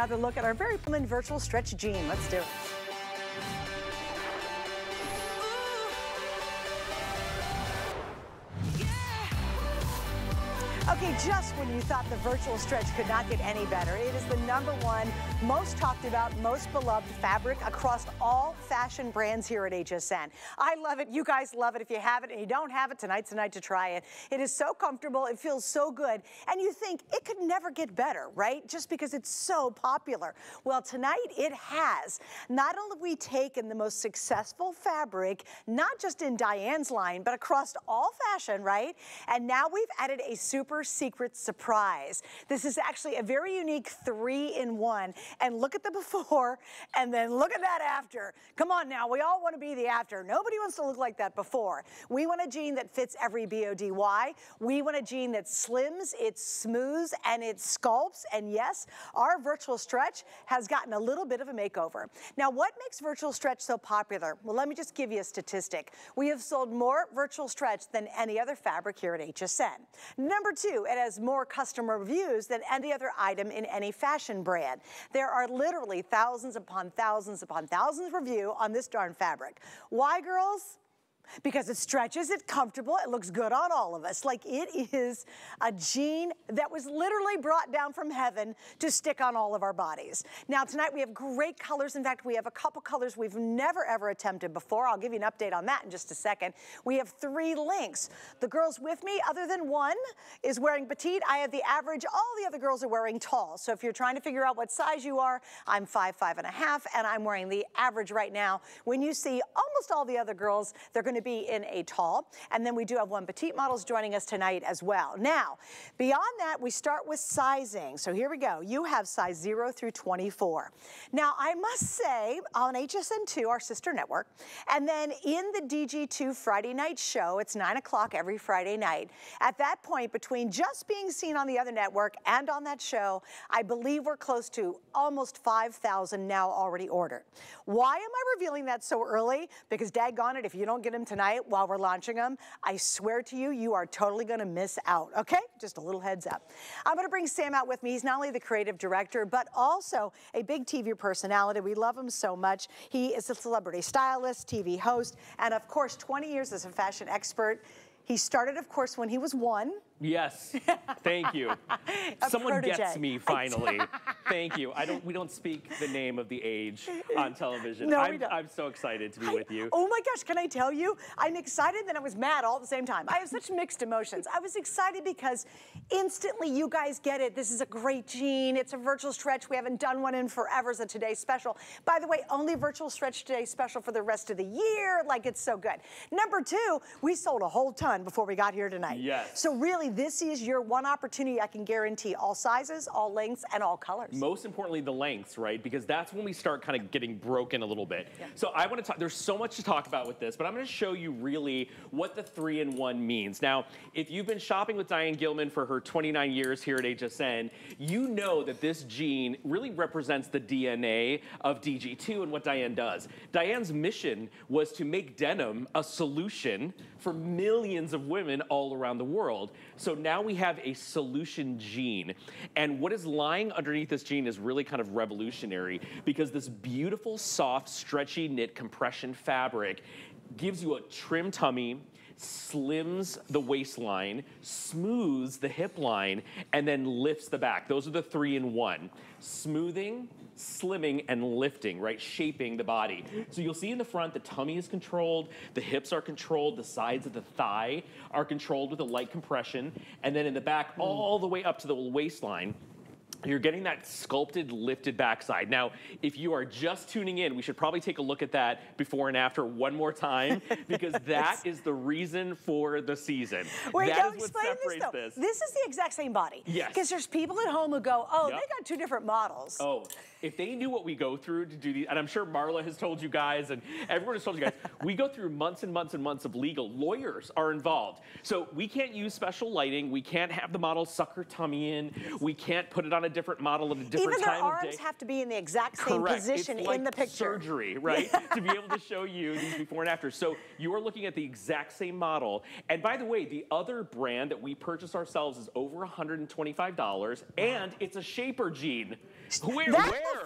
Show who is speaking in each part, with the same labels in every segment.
Speaker 1: Another look at our very common virtual stretch jean. Let's do it. Okay, just when you thought the virtual stretch could not get any better, it is the number one most talked about, most beloved fabric across all fashion brands here at HSN. I love it. You guys love it. If you have it and you don't have it, tonight's the night to try it. It is so comfortable. It feels so good. And you think it could never get better, right? Just because it's so popular. Well, tonight it has. Not only have we taken the most successful fabric, not just in Diane's line, but across all fashion, right? And now we've added a super secret surprise. This is actually a very unique three-in-one. And look at the before, and then look at that after. Come on now, we all want to be the after. Nobody wants to look like that before. We want a jean that fits every B-O-D-Y. We want a jean that slims, it smooths, and it sculpts. And yes, our virtual stretch has gotten a little bit of a makeover. Now, what makes virtual stretch so popular? Well, let me just give you a statistic. We have sold more virtual stretch than any other fabric here at HSN. Number two, it has more customer reviews than any other item in any fashion brand. There are literally thousands upon thousands upon thousands of review on this darn fabric. Why, girls? Because it stretches, it's comfortable, it looks good on all of us. Like it is a jean that was literally brought down from heaven to stick on all of our bodies. Now tonight we have great colors. In fact, we have a couple colors we've never ever attempted before. I'll give you an update on that in just a second. We have three links. The girls with me, other than one, is wearing petite. I have the average. All the other girls are wearing tall. So if you're trying to figure out what size you are, I'm five, five and a half, and I'm wearing the average right now. When you see almost all the other girls, they're gonna be in a tall. And then we do have one petite models joining us tonight as well. Now, beyond that, we start with sizing. So here we go. You have size 0 through 24. Now, I must say, on HSN2, our sister network, and then in the DG2 Friday night show, it's 9 o'clock every Friday night. At that point, between just being seen on the other network and on that show, I believe we're close to almost 5,000 now already ordered. Why am I revealing that so early? Because daggone it, if you don't get them tonight while we're launching them, I swear to you, you are totally gonna miss out, okay? Just a little heads up. I'm gonna bring Sam out with me. He's not only the creative director, but also a big TV personality. We love him so much. He is a celebrity stylist, TV host, and of course, 20 years as a fashion expert. He started, of course, when he was one.
Speaker 2: Yes, thank you. Someone protege. gets me finally. thank you. I don't. We don't speak the name of the age on television.
Speaker 1: No,
Speaker 2: I'm,
Speaker 1: we don't.
Speaker 2: I'm so excited to be I, with you.
Speaker 1: Oh my gosh, can I tell you? I'm excited and I was mad all at the same time. I have such mixed emotions. I was excited because instantly you guys get it. This is a great jean. It's a virtual stretch. We haven't done one in forever as a Today Special. By the way, only virtual stretch Today Special for the rest of the year. Like it's so good. Number two, we sold a whole ton before we got here tonight.
Speaker 2: Yes.
Speaker 1: So really this is your one opportunity I can guarantee all sizes, all lengths, and all colors.
Speaker 2: Most importantly, the lengths, right? Because that's when we start kind of getting broken a little bit. Yeah. So I want to talk, there's so much to talk about with this, but I'm going to show you really what the three-in-one means. Now, if you've been shopping with Diane Gilman for her 29 years here at HSN, you know that this jean really represents the DNA of DG2 and what Diane does. Diane's mission was to make denim a solution for millions of women all around the world. So now we have a solution jean. And what is lying underneath this jean is really kind of revolutionary because this beautiful, soft, stretchy knit compression fabric gives you a trim tummy, slims the waistline, smooths the hip line, and then lifts the back. Those are the three in one. Smoothing, slimming and lifting, right? Shaping the body. So you'll see in the front, the tummy is controlled, the hips are controlled, the sides of the thigh are controlled with a light compression, and then in the back, all the way up to the waistline, you're getting that sculpted, lifted backside. Now, if you are just tuning in, we should probably take a look at that before and after one more time, because that is the reason for the season.
Speaker 1: Wait,
Speaker 2: that
Speaker 1: is what separates
Speaker 2: this,
Speaker 1: this, this. is the exact same body.
Speaker 2: Yes.
Speaker 1: Because there's people at home who go, oh, yep. they got two different models.
Speaker 2: Oh, if they knew what we go through to do these, and I'm sure Marla has told you guys, and everyone has told you guys, we go through months and months and months of legal. Lawyers are involved. So we can't use special lighting. We can't have the model suck her tummy in. We can't put it on a different model at a different
Speaker 1: Even
Speaker 2: time
Speaker 1: their arms have to be in the exact same
Speaker 2: Correct.
Speaker 1: position
Speaker 2: like
Speaker 1: in the picture.
Speaker 2: surgery, right? to be able to show you these before and after. So you are looking at the exact same model. And by the way, the other brand that we purchased ourselves is over $125, and it's a shaper jean. Where?
Speaker 1: That
Speaker 2: where?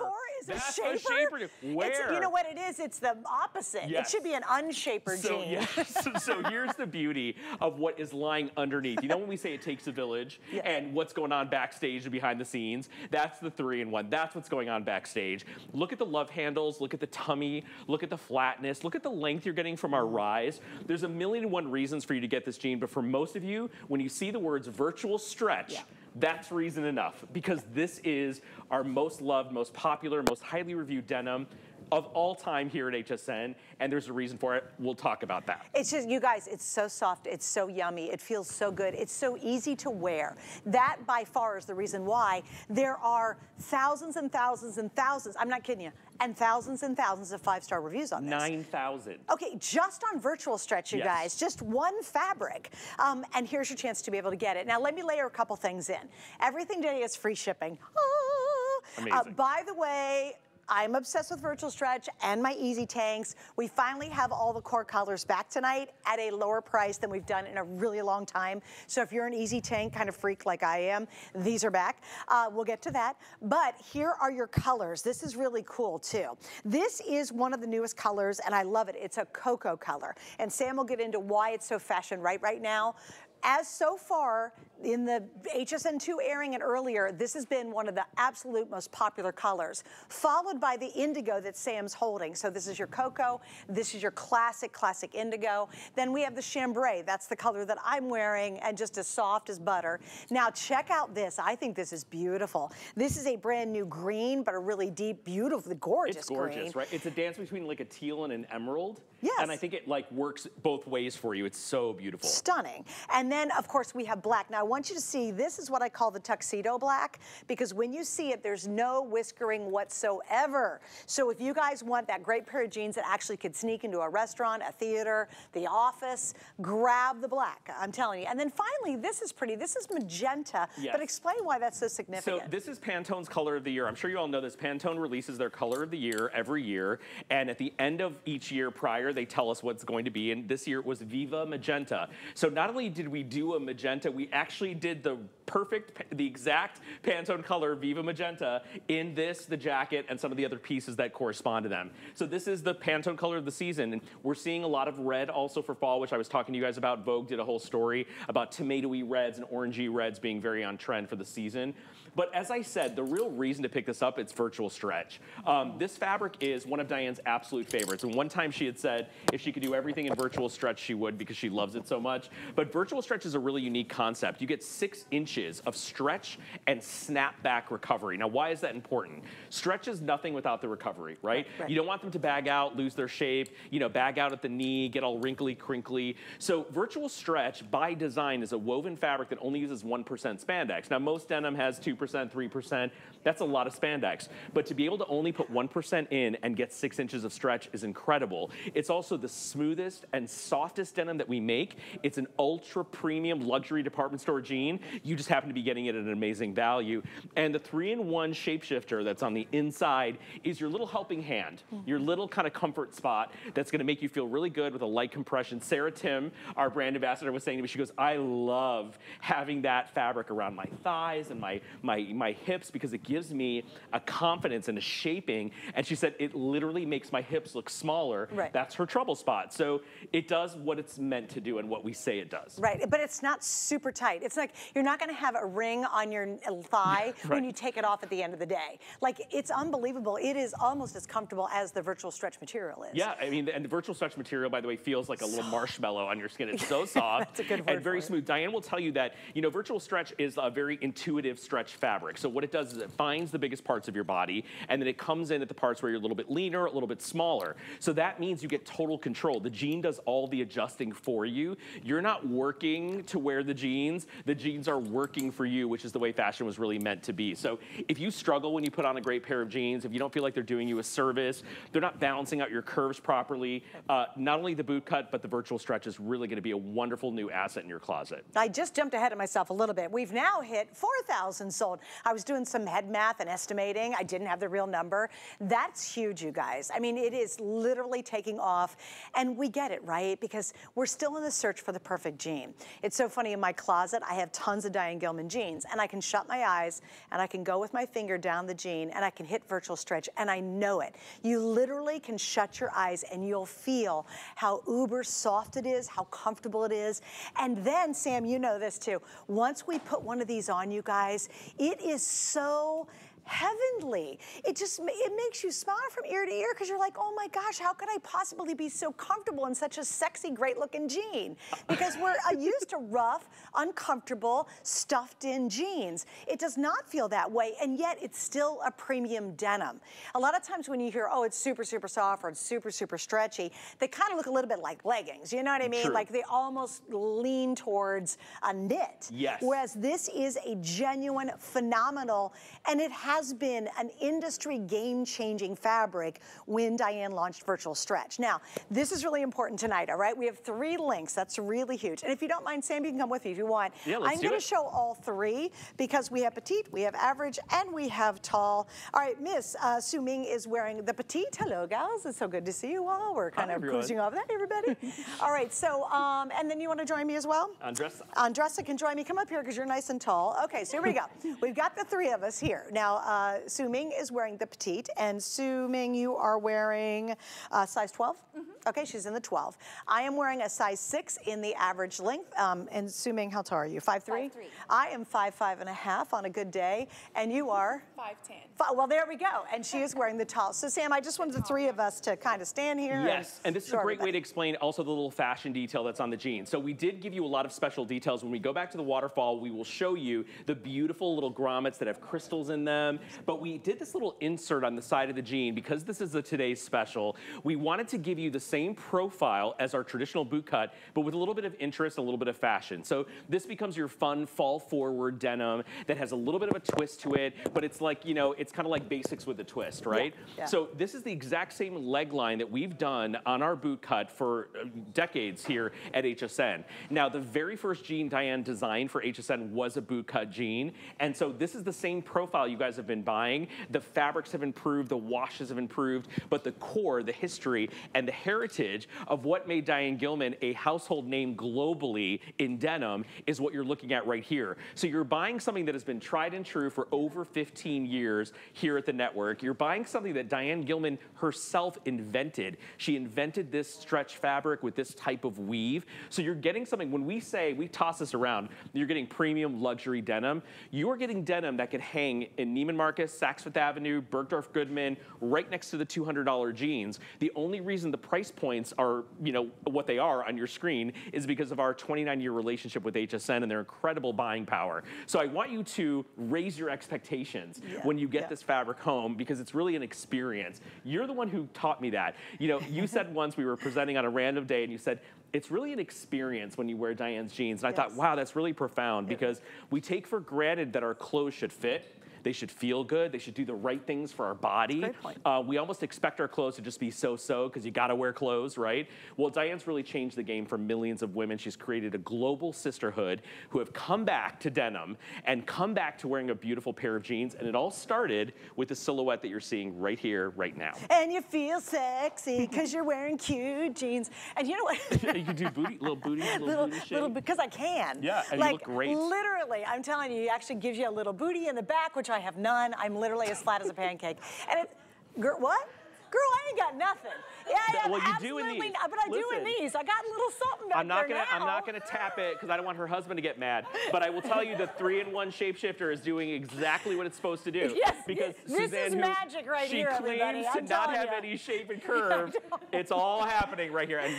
Speaker 1: Is
Speaker 2: That's
Speaker 1: a shaper.
Speaker 2: shaper.
Speaker 1: It's- you know what it is? It's the opposite. It should be an unshaper
Speaker 2: So,
Speaker 1: jean.
Speaker 2: yes. so here's the beauty of what is lying underneath. You know when we say it takes a village
Speaker 1: Yeah.
Speaker 2: and what's going on backstage and behind the scenes? That's the three in one. That's what's going on backstage. Look at the love handles, look at the tummy, look at the flatness, look at the length you're getting from our mm-hmm. rise. There's a million and one reasons for you to get this jean, but for most of you, when you see the words virtual stretch,
Speaker 1: Yeah.
Speaker 2: That's reason enough because this is our most loved, most popular, most highly reviewed denim of all time here at HSN, and there's a reason for it. We'll talk about that.
Speaker 1: It's just, you guys, it's so soft, it's so yummy, it feels so good, it's so easy to wear. That by far is the reason why there are thousands and thousands and thousands, I'm not kidding you, and thousands and thousands of five-star reviews on this.
Speaker 2: 9,000.
Speaker 1: Okay, just on virtual stretch, you
Speaker 2: Yes.
Speaker 1: guys, just one fabric. Um, and here's your chance to be able to get it. Now, let me layer a couple things in. Everything today is free shipping. Ah. Uh,
Speaker 2: Amazing.
Speaker 1: by the way, I'm obsessed with virtual stretch and my easy tanks. We finally have all the core colors back tonight at a lower price than we've done in a really long time. So if you're an easy tank kind of freak like I am, these are back. Uh, we'll get to that. But here are your colors. This is really cool too. This is one of the newest colors and I love it. It's a cocoa color. And Sam will get into why it's so fashion right right now. As so far in the HSN2 airing and earlier, this has been one of the absolute most popular colors, followed by the indigo that Sam's holding. So this is your cocoa, this is your classic, classic indigo. Then we have the chambray, that's the color that I'm wearing and just as soft as butter. Now check out this, I think this is beautiful. This is a brand new green, but a really deep, beautiful, gorgeous
Speaker 2: It's gorgeous,
Speaker 1: green.
Speaker 2: right? It's a dance between like a teal and an emerald.
Speaker 1: Yes.
Speaker 2: And I think it like works both ways for you. It's so beautiful.
Speaker 1: Stunning. And then, of course, we have black. Now, I want you to see, this is what I call the tuxedo black, because when you see it, there's no whiskering whatsoever. So if you guys want that great pair of jeans that actually could sneak into a restaurant, a theater, the office, grab the black, I'm telling you. And then finally, this is pretty. This is magenta,
Speaker 2: Yes.
Speaker 1: but explain why that's so significant.
Speaker 2: So this is Pantone's color of the year. I'm sure you all know this. Pantone releases their color of the year every year. And at the end of each year prior, they tell us what's going to be. And this year it was Viva Magenta. So not only did we do a magenta, we actually did the perfect, the exact Pantone color, Viva Magenta, in this, the jacket, and some of the other pieces that correspond to them. So this is the Pantone color of the season. And we're seeing a lot of red also for fall, which I was talking to you guys about. Vogue did a whole story about tomatoey reds and orangey reds being very on trend for the season. But as I said, the real reason to pick this up, it's virtual stretch. Um, this fabric is one of Diane's absolute favorites. And one time she had said if she could do everything in virtual stretch, she would because she loves it so much. But virtual stretch is a really unique concept. You get six inches of stretch and snapback recovery. Now, why is that important? Stretch is nothing without the recovery, right?
Speaker 1: Right.
Speaker 2: You don't want them to bag out, lose their shape, you know, bag out at the knee, get all wrinkly, crinkly. So virtual stretch by design is a woven fabric that only uses 1% spandex. Now, most denim has 2%, 3%. That's a lot of spandex. But to be able to only put 1% in and get six inches of stretch is incredible. It's also the smoothest and softest denim that we make. It's an ultra premium luxury department store jean. You just happen to be getting it at an amazing value. And the three-in-one shapeshifter that's on the inside is your little helping hand, mm-hmm. your little kind of comfort spot that's gonna make you feel really good with a light compression. Sarah Tim, our brand ambassador, was saying to me, she goes, I love having that fabric around my thighs and my, my, my hips because it gives me a confidence and a shaping. And she said, it literally makes my hips look smaller.
Speaker 1: Right.
Speaker 2: That's her trouble spot. So it does what it's meant to do and what we say it does.
Speaker 1: Right, but it's not super tight. It's like you're not gonna have a ring on your uh, thigh when
Speaker 2: right.
Speaker 1: you take it off at the end of the day. Like, it's unbelievable. It is almost as comfortable as the virtual stretch material is.
Speaker 2: Yeah, I mean, and the virtual stretch material, by the way, feels like a little marshmallow on your skin. It's so soft
Speaker 1: That's a good word
Speaker 2: and very
Speaker 1: for it.
Speaker 2: smooth. Diane will tell you that, you know, virtual stretch is a very intuitive stretch fabric. So what it does is it finds the biggest parts of your body, and then it comes in at the parts where you're a little bit leaner, a little bit smaller. So that means you get total control. The jean does all the adjusting for you. You're not working to wear the jeans. The jeans are working for you, which is the way fashion was really meant to be. So if you struggle when you put on a great pair of jeans, if you don't feel like they're doing you a service, they're not balancing out your curves properly, uh, not only the boot cut, but the virtual stretch is really gonna be a wonderful new asset in your closet.
Speaker 1: I just jumped ahead of myself a little bit. We've now hit 4,000 sold sold. I was doing some head math and estimating. I didn't have the real number. That's huge, you guys. I mean, it is literally taking off. And we get it, right? Because we're still in the search for the perfect jean. It's so funny, in my closet, I have tons of Diane Gilman jeans. And I can shut my eyes and I can go with my finger down the jean and I can hit virtual stretch and I know it. You literally can shut your eyes and you'll feel how uber soft it is, how comfortable it is. And then, Sam, you know this too. Once we put one of these on, you guys, it is so soul heavenly. It just it makes you smile from ear to ear because you're like, oh my gosh, how could I possibly be so comfortable in such a sexy, great looking jean? Because we're uh, used to rough, uncomfortable, stuffed in jeans. It does not feel that way, and yet it's still a premium denim. A lot of times when you hear, oh, it's super, super soft or it's super, super stretchy, they kind of look a little bit like leggings. You know what I mean?
Speaker 2: True.
Speaker 1: Like they almost lean towards a knit.
Speaker 2: Yes.
Speaker 1: Whereas this is a genuine, phenomenal, and it has has been an industry game-changing fabric when Diane launched Virtual Stretch. Now, this is really important tonight, all right? We have three links. That's really huge. And if you don't mind, Sam, you can come with me if you want.
Speaker 2: Yeah, let's
Speaker 1: I'm going to show all three because we have petite, we have average, and we have tall. All right, Miss uh, Su Ming is wearing the petite. Hello, gals. It's so good to see you all. We're kind
Speaker 2: Hi,
Speaker 1: of
Speaker 2: everyone.
Speaker 1: cruising off that, everybody. all right, so, um, and then you want to join me as well?
Speaker 2: Andres,
Speaker 1: Andressa can join me. Come up here because you're nice and tall. Okay, so here we go. We've got the three of us here. Now, uh, Su Ming is wearing the petite, and Su Ming, you are wearing uh, size 12? Okay, she's in the 12. I am wearing a size 6 in the average length. Um, and Su Ming, how tall are you? 5'3"?
Speaker 3: 5'3".
Speaker 1: I am 5'5 five and a half on a good day. And you are?
Speaker 3: 5'10".
Speaker 1: Fi- Well, there we go. And she is wearing the tall. So, Sam, I just wanted the three of us to kind of stand here.
Speaker 2: Yes, and this is a
Speaker 1: show
Speaker 2: great way to explain also the little fashion detail that's on the jeans. So we did give you a lot of special details. When we go back to the waterfall, we will show you the beautiful little grommets that have crystals in them. But we did this little insert on the side of the jean because this is a today's special. We wanted to give you the same profile as our traditional boot cut, but with a little bit of interest, a little bit of fashion. So this becomes your fun fall forward denim that has a little bit of a twist to it, but it's like, you know, it's kind of like basics with a twist, right?
Speaker 1: yeah.
Speaker 2: So this is the exact same leg line that we've done on our boot cut for uh, decades here at HSN. Now, the very first jean Diane designed for HSN was a boot cut jean. And so this is the same profile you guys have been buying. The fabrics have improved, the washes have improved, but the core, the history, and the heritage of what made Diane Gilman a household name globally in denim is what you're looking at right here. So you're buying something that has been tried and true for over 15 years here at the network. You're buying something that Diane Gilman herself invented. She invented this stretch fabric with this type of weave. So you're getting something, when we say, we toss this around, you're getting premium luxury denim, you're getting denim that could hang in Neiman Marcus, Saks Fifth Avenue, Bergdorf Goodman, right next to the $200 jeans. The only reason the price points are, you know, what they are on your screen is because of our 29 year relationship with HSN and their incredible buying power. So I want you to raise your expectations
Speaker 1: Yeah,
Speaker 2: when you get
Speaker 1: yeah.
Speaker 2: this fabric home because it's really an experience. You're the one who taught me that. You know, you said once we were presenting on a random day and you said, it's really an experience when you wear Diane's jeans. And I thought, wow, that's really profound because we take for granted that our clothes should fit. They should feel good. They should do the right things for our body. Uh, we almost expect our clothes to just be so-so because you got to wear clothes, right? Well, Diane's really changed the game for millions of women. She's created a global sisterhood who have come back to denim and come back to wearing a beautiful pair of jeans. And it all started with the silhouette that you're seeing right here, right now.
Speaker 1: And you feel sexy because you're wearing cute jeans. And you know what?
Speaker 2: you can do booty, little booty, little,
Speaker 1: little,
Speaker 2: booty
Speaker 1: little, because I can.
Speaker 2: Yeah, and you
Speaker 1: like,
Speaker 2: look great.
Speaker 1: Literally, I'm telling you, it actually gives you a little booty in the back, which I have none. I'm literally as flat as a pancake. And it, girl, what? Girl, I ain't got nothing. Yeah, have
Speaker 2: well, you do in these.
Speaker 1: n- But I do in
Speaker 2: Listen.
Speaker 1: these. I got a little something back
Speaker 2: I'm not
Speaker 1: there
Speaker 2: gonna I'm not gonna tap it because I don't want her husband to get mad. But I will tell you the three-in-one shapeshifter is doing exactly what it's supposed to do.
Speaker 1: Yes,
Speaker 2: because
Speaker 1: this is
Speaker 2: Suzanne, who-
Speaker 1: magic right
Speaker 2: she
Speaker 1: here,
Speaker 2: claims
Speaker 1: everybody.
Speaker 2: to
Speaker 1: I'm
Speaker 2: not have
Speaker 1: ya.
Speaker 2: any shape and curve. it's all happening right here, and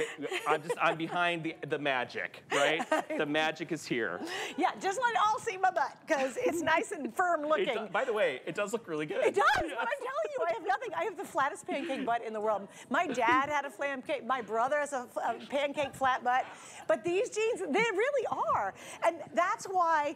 Speaker 2: I'm just I'm behind the the magic, right? The magic is here.
Speaker 1: Yeah, just let it all see my butt because it's nice and firm
Speaker 2: It
Speaker 1: looking.
Speaker 2: do- by the way, it does look really good.
Speaker 1: It does, but I'm telling you, I have nothing. I have the flattest pancake butt in the world. My dad had a pancake, my brother has a, a pancake flat butt. But these jeans, they really are. And that's why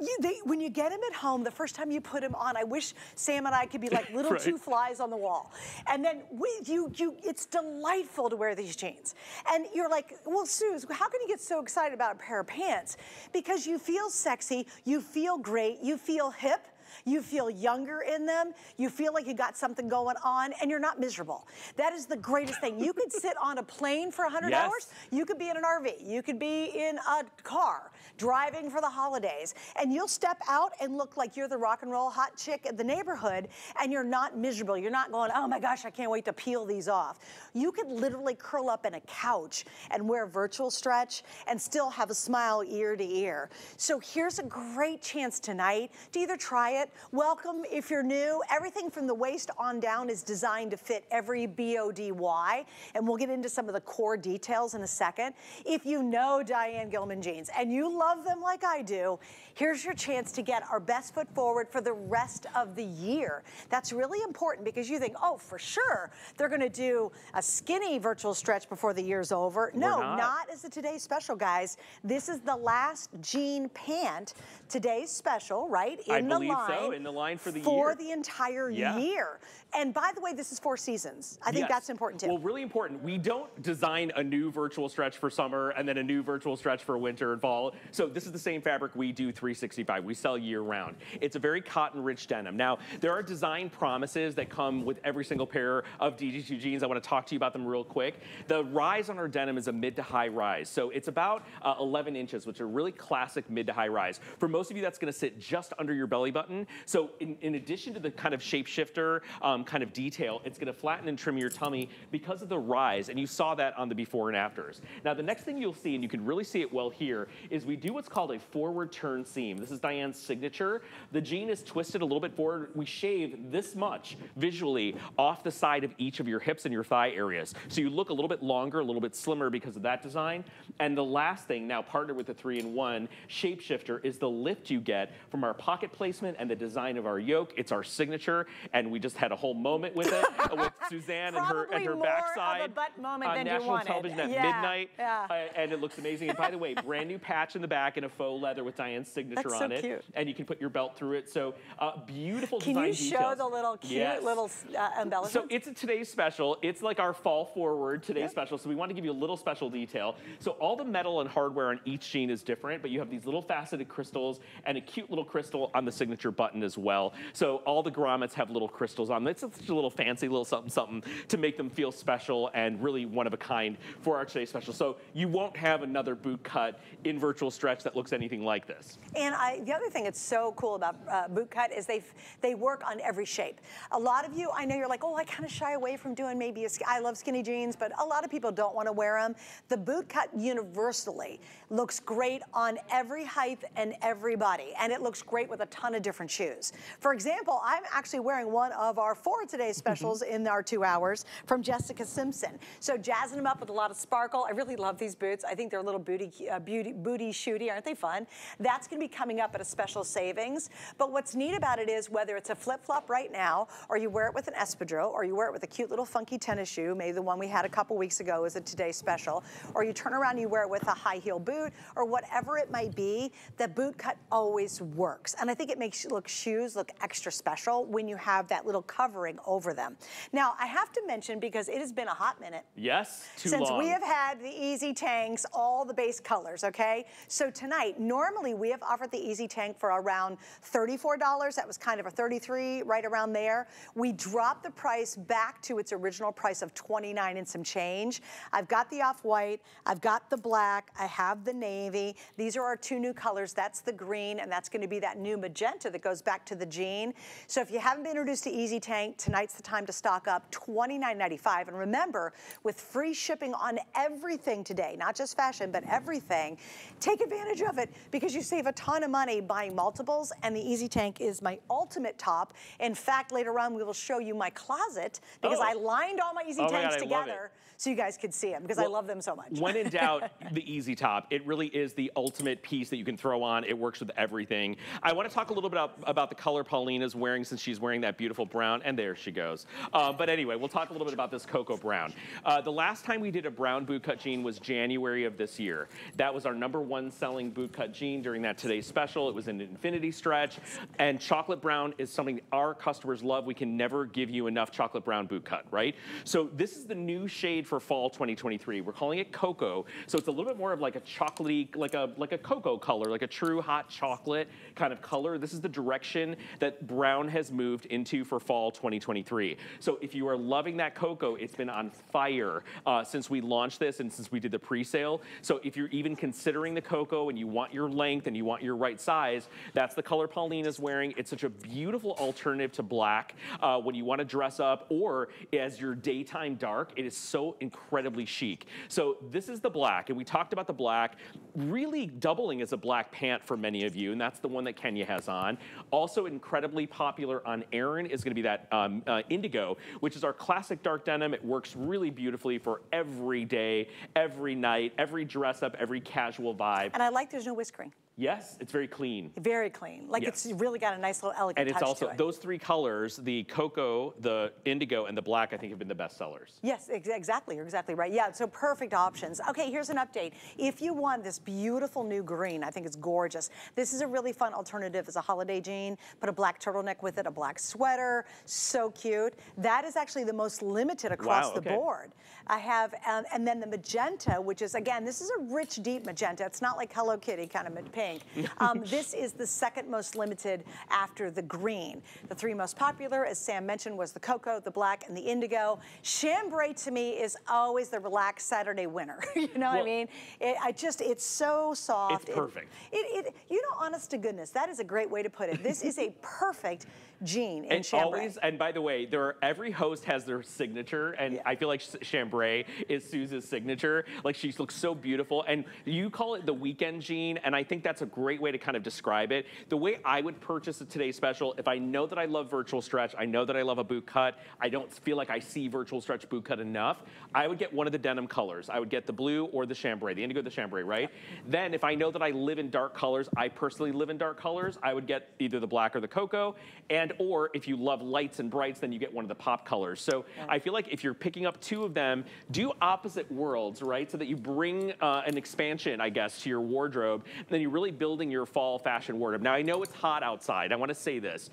Speaker 1: you, they, when you get them at home, the first time you put them on, I wish Sam and I could be like little
Speaker 2: Right.
Speaker 1: two flies on the wall. And then we, you, you, it's delightful to wear these jeans. And you're like, well, Suze, how can you get so excited about a pair of pants? Because you feel sexy, you feel great, you feel hip. You feel younger in them. You feel like you got something going on and you're not miserable. That is the greatest thing. You could sit on a plane for 100
Speaker 2: Yes.
Speaker 1: hours. You could be in an RV. You could be in a car driving for the holidays. And you'll step out and look like you're the rock and roll hot chick in the neighborhood and you're not miserable. You're not going, oh my gosh, I can't wait to peel these off. You could literally curl up in a couch and wear virtual stretch and still have a smile ear to ear. So here's a great chance tonight to either try it. Welcome if you're new. Everything from the waist on down is designed to fit every BODY, and we'll get into some of the core details in a second. If you know Diane Gilman jeans and you love them like I do, here's your chance to get our best foot forward for the rest of the year. That's really important because you think, oh, for sure, they're gonna do a skinny virtual stretch before the year's over. No,
Speaker 2: not.
Speaker 1: not as a today's special, guys. This is the last jean pant, today's special, right? In
Speaker 2: I
Speaker 1: the
Speaker 2: believe
Speaker 1: line
Speaker 2: so, in the line for the
Speaker 1: for
Speaker 2: year.
Speaker 1: the entire
Speaker 2: Yeah.
Speaker 1: year. And by the way, this is four seasons. I think
Speaker 2: Yes.
Speaker 1: that's important too.
Speaker 2: Well, really important. We don't design a new virtual stretch for summer and then a new virtual stretch for winter and fall. So this is the same fabric we do 365. We sell year round. It's a very cotton rich denim. Now, there are design promises that come with every single pair of DG2 jeans. I want to talk to you about them real quick. The rise on our denim is a mid to high rise. So it's about uh, 11 inches, which are really classic mid to high rise. For most of you, that's going to sit just under your belly button. So in, in addition to the kind of shapeshifter um, Um, kind of detail, it's going to flatten and trim your tummy because of the rise. And you saw that on the before and afters. Now, the next thing you'll see, and you can really see it well here, is we do what's called a forward turn seam. This is Diane's signature. The jean is twisted a little bit forward. We shave this much visually off the side of each of your hips and your thigh areas. So you look a little bit longer, a little bit slimmer because of that design. And the last thing, now partnered with the three-in-one shapeshifter, is the lift you get from our pocket placement and the design of our yoke. It's our signature, and we just had a whole moment with it with Suzanne and her and her
Speaker 1: more of a
Speaker 2: backside
Speaker 1: butt moment
Speaker 2: on national television at
Speaker 1: Yeah,
Speaker 2: midnight,
Speaker 1: yeah.
Speaker 2: uh, and it looks amazing. And by the way, brand new patch in the back in a faux leather with Diane's signature
Speaker 1: That's so
Speaker 2: on it,
Speaker 1: cute.
Speaker 2: and you can put your belt through it. So uh, beautiful
Speaker 1: Can
Speaker 2: design
Speaker 1: you show
Speaker 2: details.
Speaker 1: the little cute
Speaker 2: Yes.
Speaker 1: little uh,
Speaker 2: So
Speaker 1: embellishments?
Speaker 2: it's a today's special. It's like our fall forward today's special. So we want to give you a little special detail. So all the metal and hardware on each jean is different, but you have these little faceted crystals and a cute little crystal on the signature button as well. So all the grommets have little crystals on them. It's just a little fancy little something something to make them feel special and really one of a kind for our today's special. So you won't have another boot cut in virtual stretch that looks anything like this.
Speaker 1: And I, the other thing that's so cool about uh, boot cut is they they work on every shape. A lot of you, I know you're like, oh, I kind of shy away from doing maybe a. I love skinny jeans, but a lot of people don't want to wear them. The boot cut universally looks great on every height and every body, and it looks great with a ton of different shoes. For example, I'm actually wearing one of our four today's specials in our two hours from Jessica Simpson. So jazzing them up with a lot of sparkle. I really love these boots. I think they're a little booty, uh, beauty, booty shooty, aren't they fun? That's going to be coming up at a special savings. But what's neat about it is whether it's a flip flop right now, or you wear it with an espadrille, or you wear it with a cute little funky tennis shoe, maybe the one we had a couple weeks ago is a today special, or you turn around and you wear it with a high heel boot, or whatever it might be, the boot cut always works. And I think it makes look shoes look extra special when you have that little covering over them. Now, I have to mention because it has been a hot minute
Speaker 2: Yes,
Speaker 1: since
Speaker 2: long.
Speaker 1: we have had the Easy Tanks, all the base colors, okay? So tonight, normally we have offered the Easy Tank for around $34. That was kind of a 33, right around there. We dropped the price back to its original price of 29 and some change. I've got the off-white, I've got the black, I have the navy. These are our two new colors. That's the green, and that's gonna be that new magenta that goes back to the jean. So if you haven't been introduced to Easy Tank, tonight's the time to stock up, $29.95. And remember, with free shipping on everything today, not just fashion, but everything, take advantage of it because you save a ton of money buying multiples, and the Easy Tank is my ultimate top. In fact, later on, we will show you my closet because
Speaker 2: Oh.
Speaker 1: I lined all my Easy
Speaker 2: Oh
Speaker 1: Tanks
Speaker 2: God, I love it.
Speaker 1: together so you guys could see them because I love them so much.
Speaker 2: when in doubt, the Easy Top. It really is the ultimate piece that you can throw on. It works with everything. I want to talk a little bit about, about the color Paulina's wearing since she's wearing that beautiful brown, and there she goes. Uh, but anyway, we'll talk a little bit about this cocoa brown. Uh, the last time we did a brown bootcut jean was January of this year. That was our number one selling bootcut jean during that today's special. It was an infinity stretch, and chocolate brown is something our customers love. We can never give you enough chocolate brown bootcut, right? So this is the new shade for fall 2023. We're calling it cocoa. So it's a little bit more of like a chocolatey, like a like a cocoa color, like a true hot chocolate kind of color. This is the direction that Brown has moved into for fall 2023. So if you are loving that cocoa, it's been on fire uh, since we launched this and since we did the pre-sale. So if you're even considering the cocoa and you want your length and you want your right size, that's the color Pauline is wearing. It's such a beautiful alternative to black uh, when you want to dress up or as your daytime dark. It is so incredibly chic. So this is the black, and we talked about the black really doubling as a black pant for many of you, and that's the one that Kenya has on. Also incredibly popular on Erin is going to be that um, uh, indigo, which is our classic dark denim. It works really beautifully for every day, every night, every dress up, every casual vibe.
Speaker 1: And I like there's no whiskering.
Speaker 2: Yes, it's very clean.
Speaker 1: Very clean. Like
Speaker 2: Yes.
Speaker 1: it's really got a nice little elegant
Speaker 2: And it's
Speaker 1: touch
Speaker 2: also,
Speaker 1: to it.
Speaker 2: those three colors, the cocoa, the indigo, and the black, I think have been the best sellers.
Speaker 1: Yes, ex- exactly. You're exactly right. Yeah, so perfect options. Okay, here's an update. If you want this beautiful new green, I think it's gorgeous. This is a really fun alternative as a holiday jean. Put a black turtleneck with it, a black sweater. So cute. That is actually the most limited across
Speaker 2: Wow,
Speaker 1: the board. I have, um, and then the magenta, which is, again, this is a rich, deep magenta. It's not like Hello Kitty kind of pink. Um, this is the second most limited after the green. The three most popular, as Sam mentioned, was the cocoa, the black, and the indigo. Chambray to me is always the relaxed Saturday winner. you know what I mean? It, I just, it's so soft.
Speaker 2: It's perfect.
Speaker 1: It, it, you know, honest to goodness, that is a great way to put it. This is a perfect jean in
Speaker 2: And
Speaker 1: chambray.
Speaker 2: always, and by the way, there are, every host has their signature, and
Speaker 1: Yeah.
Speaker 2: I feel like chambray is Suze's signature. Like she looks so beautiful, and you call it the weekend jean, and I think that's a great way to kind of describe it. The way I would purchase a today special, if I know that I love virtual stretch, I know that I love a boot cut, I don't feel like I see virtual stretch boot cut enough, I would get one of the denim colors. I would get the blue or the chambray, the indigo, the chambray, right? Then if I know that I live in dark colors, I personally live in dark colors, I would get either the black or the cocoa, and or if you love lights and brights, then you get one of the pop colors. So I feel like if you're picking up two of them, do opposite worlds, right? So that you bring uh, an expansion, I guess, to your wardrobe, and then you're really building your fall fashion wardrobe. Now I know it's hot outside. I want to say this.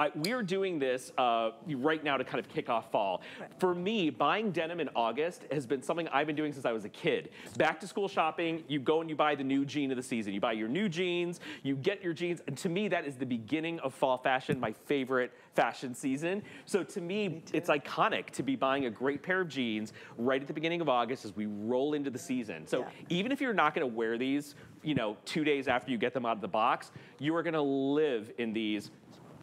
Speaker 2: I, we are doing this uh, right now to kind of kick off fall. For me, buying denim in August has been something I've been doing since I was a kid. Back to school shopping, you go and you buy the new jean of the season. You buy your new jeans, you get your jeans, and to me, that is the beginning of fall fashion, my favorite fashion season. So to me, it's iconic to be buying a great pair of jeans right at the beginning of August as we roll into the season. So
Speaker 1: Yeah.
Speaker 2: even if you're not going to wear these, you know, two days after you get them out of the box, you are going to live in these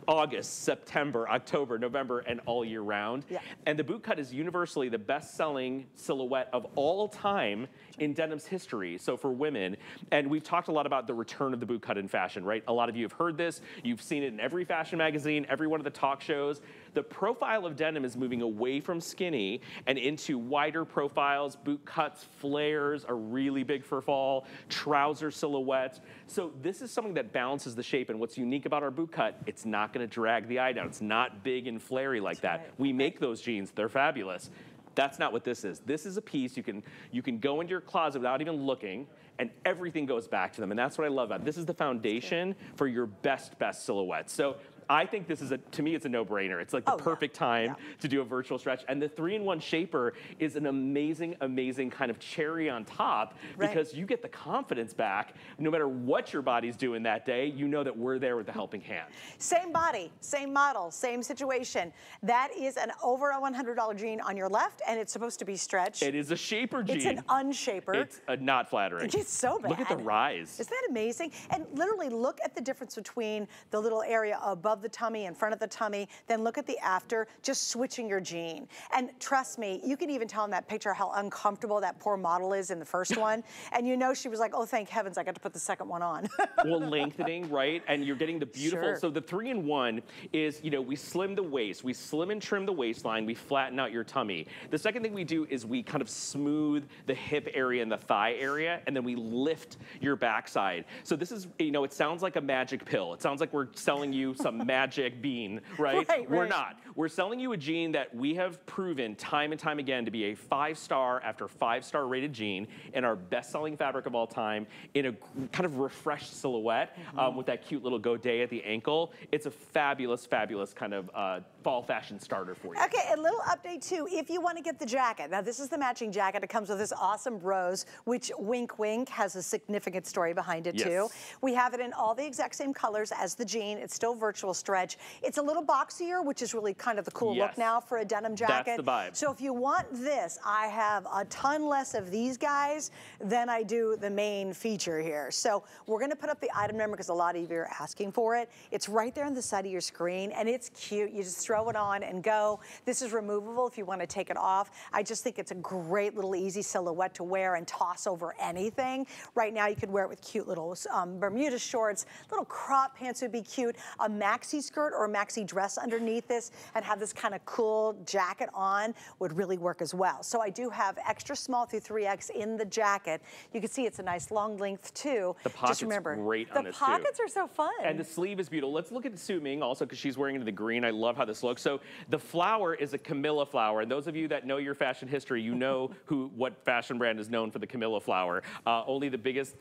Speaker 2: August, September, October, November, and all year round.
Speaker 1: Yeah.
Speaker 2: And the bootcut is universally the best-selling silhouette of all time in denim's history. So for women, and we've talked a lot about the return of the bootcut in fashion, right? A lot of you have heard this. You've seen it in every fashion magazine, every one of the talk shows. The profile of denim is moving away from skinny and into wider profiles. Boot cuts, flares are really big for fall. Trouser silhouettes. So this is something that balances the shape. And what's unique about our boot cut, it's not going to drag the eye down. It's not big and flary like that.
Speaker 1: right.
Speaker 2: We make those jeans. They're fabulous. That's not what this is. This is a piece you can you can go into your closet without even looking, and everything goes back to them. And that's what I love about it. This is the foundation for your best best silhouette. So I think this is a to me it's a no-brainer. It's like the
Speaker 1: Oh, yeah.
Speaker 2: perfect time
Speaker 1: Yeah.
Speaker 2: to do a virtual stretch. And the three-in-one shaper is an amazing, amazing kind of cherry on top
Speaker 1: Right.
Speaker 2: because you get the confidence back. No matter what your body's doing that day, you know that we're there with the helping hand.
Speaker 1: Same body, same model, same situation. That is an over a $100 jean on your left, and it's supposed to be stretched.
Speaker 2: It is a shaper jean.
Speaker 1: It's an unshaper.
Speaker 2: It's uh, not flattering.
Speaker 1: It's so bad.
Speaker 2: Look at the rise.
Speaker 1: Isn't that amazing? And literally look at the difference between the little area above the tummy, in front of the tummy, then look at the after, just switching your jean. And trust me, you can even tell in that picture how uncomfortable that poor model is in the first one. And you know she was like, oh, thank heavens I got to put the second one on.
Speaker 2: well, lengthening, right? And you're getting the beautiful.
Speaker 1: Sure.
Speaker 2: So the three in one is, you know, we slim the waist, we slim and trim the waistline, we flatten out your tummy. The second thing we do is we kind of smooth the hip area and the thigh area, and then we lift your backside. So this is, you know, it sounds like a magic pill. It sounds like we're selling you some magic bean, right?
Speaker 1: Right,
Speaker 2: We're
Speaker 1: right.
Speaker 2: not. We're selling you a jean that we have proven time and time again to be a five star after five star rated jean and our best selling fabric of all time in a kind of refreshed silhouette
Speaker 1: Mm-hmm.
Speaker 2: um, with that cute little godet at the ankle. It's a fabulous, fabulous kind of uh, fall fashion starter for you.
Speaker 1: Okay, a little update too. If you want to get the jacket, now this is the matching jacket. It comes with this awesome rose, which wink wink has a significant story behind it too. We have it in all the exact same colors as the jean. It's still virtual stretch. It's a little boxier, which is really kind of the cool look now for a denim jacket.
Speaker 2: That's the vibe.
Speaker 1: So if you want this, I have a ton less of these guys than I do the main feature here. So we're gonna put up the item number because a lot of you are asking for it. It's right there on the side of your screen and it's cute. You just throw it on and go. This is removable if you wanna take it off. I just think it's a great little easy silhouette to wear and toss over anything. Right now you could wear it with cute little um, Bermuda shorts, little crop pants would be cute, a maxi skirt or a maxi dress underneath this and have this kind of cool jacket on would really work as well. So I do have extra small through 3X in the jacket. You can see it's a nice long length too.
Speaker 2: The pocket's
Speaker 1: Just remember,
Speaker 2: great
Speaker 1: the
Speaker 2: on this too.
Speaker 1: pockets are so fun.
Speaker 2: And the sleeve is beautiful. Let's look at Su Ming also because she's wearing into the green. I love how this looks. So the flower is a Camellia flower. And those of you that know your fashion history, you know who what fashion brand is known for the Camellia flower. Uh, only the biggest,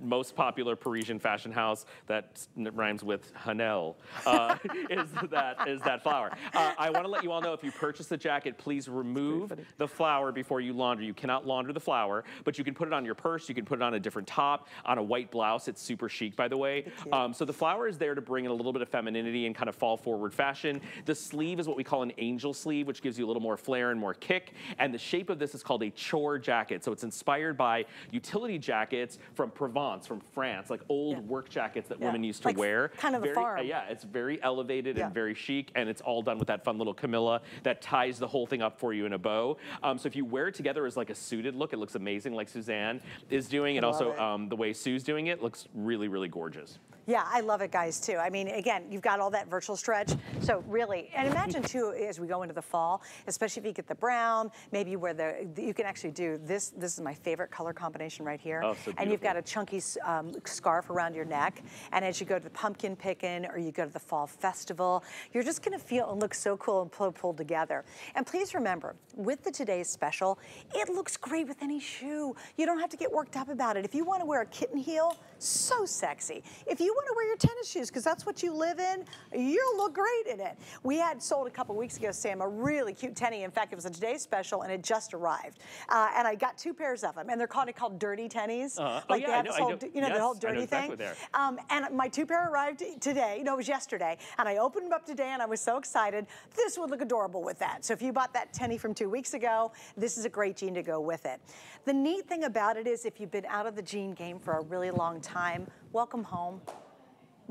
Speaker 2: most popular Parisian fashion house that rhymes with Hanel uh, is that is that flower. Uh, I want to let you all know if you purchase the jacket, please remove the flower before you launder. You cannot launder the flower, but you can put it on your purse. You can put it on a different top, on a white blouse. It's super chic, by the way. Um, so the flower is there to bring in a little bit of femininity and kind of fall forward fashion. The sleeve is what we call an angel sleeve, which gives you a little more flair and more kick. And the shape of this is called a chore jacket. So it's inspired by utility jackets from Provence, from France, like old
Speaker 1: Yeah.
Speaker 2: work jackets that
Speaker 1: Yeah.
Speaker 2: women used to
Speaker 1: Like
Speaker 2: wear.
Speaker 1: kind of a
Speaker 2: Very-
Speaker 1: farm.
Speaker 2: uh, yeah, it's very elevated
Speaker 1: Yeah.
Speaker 2: and very chic, and it's all done with that fun little Camellia that ties the whole thing up for you in a bow. Um, so if you wear it together as like a suited look, it looks amazing, like Suzanne is doing, and also
Speaker 1: it.
Speaker 2: um, the way Sue's doing it looks really, really gorgeous.
Speaker 1: Yeah, I love it, guys, too. I mean, again, you've got all that virtual stretch. So really, and imagine too, as we go into the fall, especially if you get the brown, maybe where the you can actually do this. This is my favorite color combination right here.
Speaker 2: Oh, so
Speaker 1: and you've got a chunky um, scarf around your neck. And as you go to the pumpkin picking or you go to the fall festival, you're just going to feel and look so cool and pulled, pulled together. And please remember, with the today's special, it looks great with any shoe. You don't have to get worked up about it. If you want to wear a kitten heel, so sexy. If you want to wear your tennis shoes, because that's what you live in, you'll look great in it. We had sold a couple weeks ago, Sam, a really cute tenny. In fact, it was a today special, and it just arrived. Uh, and I got two pairs of them, and they're called, called dirty tennies.
Speaker 2: Oh,
Speaker 1: Like
Speaker 2: yeah,
Speaker 1: they have
Speaker 2: know-
Speaker 1: this whole,
Speaker 2: know.
Speaker 1: you know, the whole
Speaker 2: Yes, I know
Speaker 1: dirty
Speaker 2: exactly
Speaker 1: thing. Um, and my two pair arrived today. No, it was yesterday. And I opened them up today, and I was so excited. This would look adorable with that. So if you bought that tenny from two weeks ago, this is a great jean to go with it. The neat thing about it is if you've been out of the jean game for a really long time, welcome home.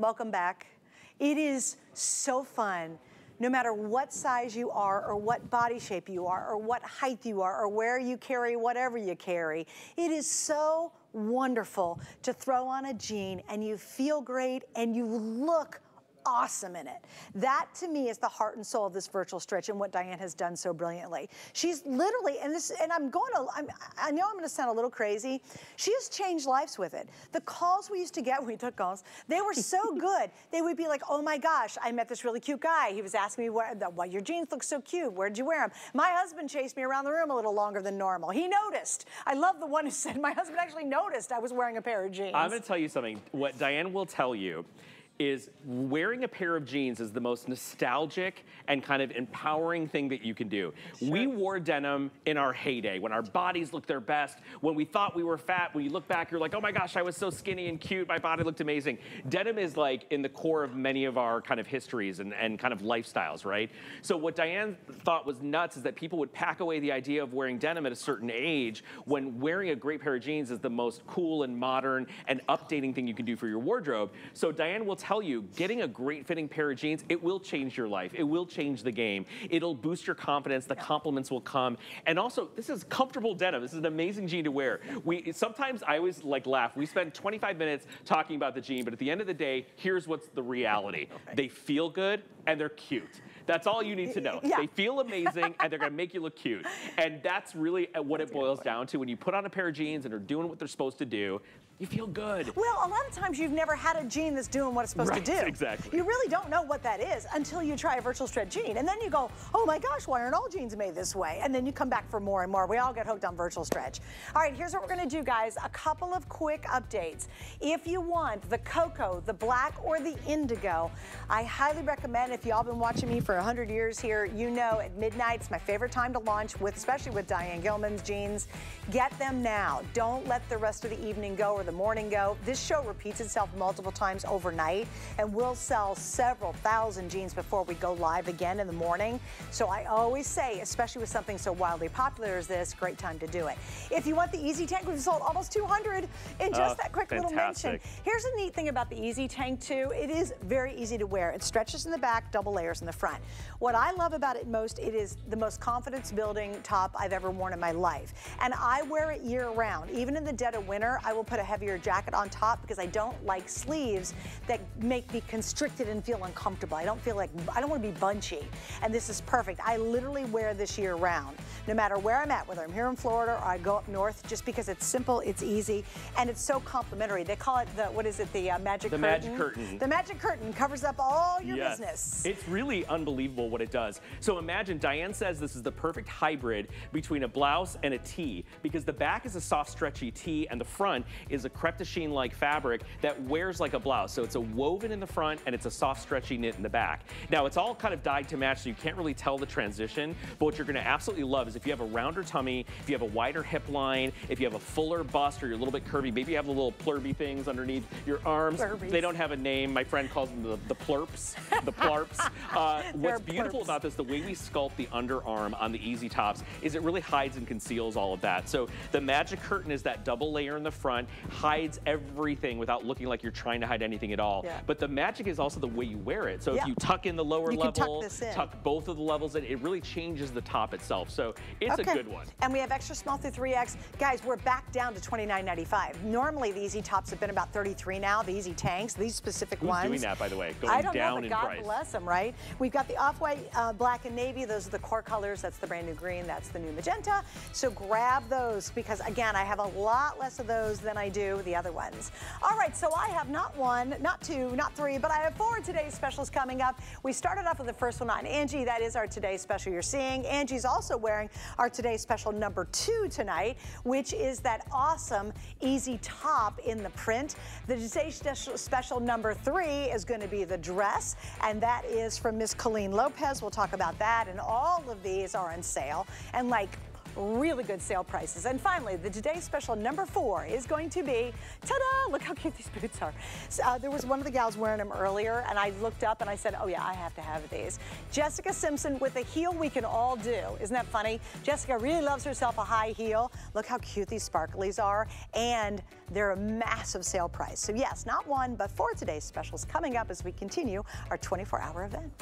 Speaker 1: Welcome back. It is so fun. No matter what size you are, or what body shape you are, or what height you are, or where you carry whatever you carry, it is so wonderful to throw on a jean and you feel great and you look awesome in it. That to me is the heart and soul of this virtual stretch and what Diane has done so brilliantly. She's literally, and this, and I'm going to, I'm, I know I'm going to sound a little crazy. She has changed lives with it. The calls we used to get when we took calls, they were so good. They would be like, oh my gosh, I met this really cute guy. He was asking me, where, the, well, your jeans look so cute. Where'd you wear them? My husband chased me around the room a little longer than normal. He noticed. I love the one who said, my husband actually noticed I was wearing a pair of jeans.
Speaker 2: I'm going to tell you something. What Diane will tell you is wearing a pair of jeans is the most nostalgic and kind of empowering thing that you can do. We wore denim in our heyday when our bodies looked their best, when we thought we were fat. When you look back, you're like, oh my gosh, I was so skinny and cute. My body looked amazing. Denim is like in the core of many of our kind of histories and, and kind of lifestyles, right? So what Diane thought was nuts is that people would pack away the idea of wearing denim at a certain age when wearing a great pair of jeans is the most cool and modern and updating thing you can do for your wardrobe. So Diane will tell you, getting a great fitting pair of jeans, it will change your life. It will change the game. It'll boost your confidence. The compliments will come. And also, this is comfortable denim. This is an amazing jean to wear. We sometimes I always like laugh. We spend 25 minutes talking about the jean, but at the end of the day, here's what's the reality. They feel good and they're cute. That's all you need to know.
Speaker 1: Yeah.
Speaker 2: They feel amazing and they're gonna make you look cute. And that's really uh, what it boils down to. When you put on a pair of jeans and are doing what they're supposed to do, you feel good.
Speaker 1: Well, a lot of times you've never had a jean that's doing what it's supposed
Speaker 2: right,
Speaker 1: to do.
Speaker 2: Exactly.
Speaker 1: You really don't know what that is until you try a virtual stretch jean. And then you go, oh my gosh, why aren't all jeans made this way? And then you come back for more and more. We all get hooked on virtual stretch. All right, here's what we're gonna do, guys. A couple of quick updates. If you want the cocoa, the black, or the indigo, I highly recommend, if y'all been watching me for 100 years here, you know at midnight, it's my favorite time to launch with, especially with Diane Gilman's jeans. Get them now. Don't let the rest of the evening go or the morning go. This show repeats itself multiple times overnight, and we'll sell several thousand jeans before we go live again in the morning. So I always say, especially with something so wildly popular as this, great time to do it. If you want the Easy Tank, we've sold almost 200 in just
Speaker 2: uh,
Speaker 1: that quick
Speaker 2: fantastic.
Speaker 1: little mention. Here's a neat thing about the Easy Tank too. It is very easy to wear. It stretches in the back, double layers in the front. What I love about it most, it is the most confidence building top I've ever worn in my life. And I wear it year round. Even in the dead of winter, I will put a heavier jacket on top because I don't like sleeves that make me constricted and feel uncomfortable. I don't feel like, I don't want to be bunchy. And this is perfect. I literally wear this year round, no matter where I'm at, whether I'm here in Florida or I go up north, just because it's simple, it's easy, and it's so complimentary. They call it the, what is it, the uh, magic
Speaker 2: the
Speaker 1: curtain?
Speaker 2: magic curtain.
Speaker 1: The magic curtain covers up all your
Speaker 2: yes.
Speaker 1: business.
Speaker 2: It's really unbelievable what it does. So imagine, Diane says this is the perfect hybrid between a blouse and a tee because the back is a soft, stretchy tee and the front is a crepe de chine-like fabric that wears like a blouse. So it's a woven in the front and it's a soft, stretchy knit in the back. Now, it's all kind of dyed to match, so you can't really tell the transition, but what you're gonna absolutely love is if you have a rounder tummy, if you have a wider hip line, if you have a fuller bust or you're a little bit curvy, maybe you have the little plurby things underneath your arms.
Speaker 1: Plurbies.
Speaker 2: They don't have a name. My friend calls them the, the plurps, the plarps. Uh, what's beautiful
Speaker 1: plurps.
Speaker 2: about this, the way we sculpt the underarm on the Easy Tops, is it really hides and conceals all of that. So the magic curtain is that double layer in the front, hides everything without looking like you're trying to hide anything at all.
Speaker 1: Yeah.
Speaker 2: But the magic is also the way you wear it. So
Speaker 1: Yeah.
Speaker 2: if you tuck in the lower
Speaker 1: You tuck
Speaker 2: level,
Speaker 1: this in.
Speaker 2: tuck both of the levels in, it really changes the top itself. So it's
Speaker 1: Okay.
Speaker 2: a good one.
Speaker 1: And we have extra small through 3X. Guys, we're back down to $29.95. Normally, the Easy Tops have been about 33 now, the Easy Tanks, these specific
Speaker 2: Who's
Speaker 1: ones.
Speaker 2: doing that, by the way? Going
Speaker 1: I don't
Speaker 2: down
Speaker 1: know, but
Speaker 2: in
Speaker 1: God
Speaker 2: price.
Speaker 1: bless them, right? We've got the off-white, uh, black, and navy. Those are the core colors. That's the brand new green. That's the new magenta. So grab those because, again, I have a lot less of those than I do the other ones. All right, so I have not one, not two, not three, but I have four today's specials coming up. We started off with the first one on Angie. That is our today's special you're seeing. Angie's also wearing our today's special number two tonight, which is that awesome easy top in the print. The today's special- special number three is going to be the dress, and that is from Miss Colleen Lopez. We'll talk about that, and all of these are on sale. And like really good sale prices. And finally, the today's special number four is going to be, ta-da, look how cute these boots are. So, uh, there was one of the gals wearing them earlier, and I looked up and I said, oh yeah, I have to have these. Jessica Simpson with a heel we can all do. Isn't that funny? Jessica really loves herself a high heel. Look how cute these sparklies are. And they're a massive sale price. So yes, not one, but four today's specials coming up as we continue our 24-hour event.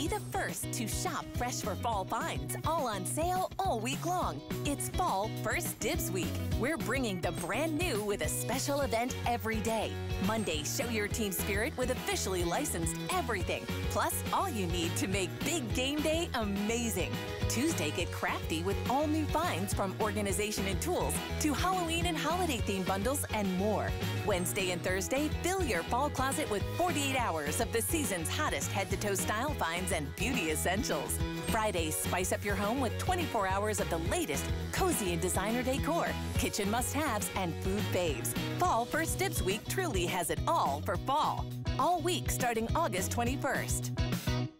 Speaker 3: Be the first to shop fresh for fall finds, all on sale all week long. It's Fall First Dibs Week. We're bringing the brand new with a special event every day. Monday, show your team spirit with officially licensed everything, plus all you need to make big game day amazing. Tuesday, get crafty with all new finds from organization and tools to Halloween and holiday theme bundles and more. Wednesday and Thursday, fill your fall closet with 48 hours of the season's hottest head to toe style finds and beauty essentials. Friday, spice up your home with 24 hours of the latest cozy and designer decor, kitchen must haves, and food faves. Fall First Dibs Week truly has it all for fall. All week starting August 21st.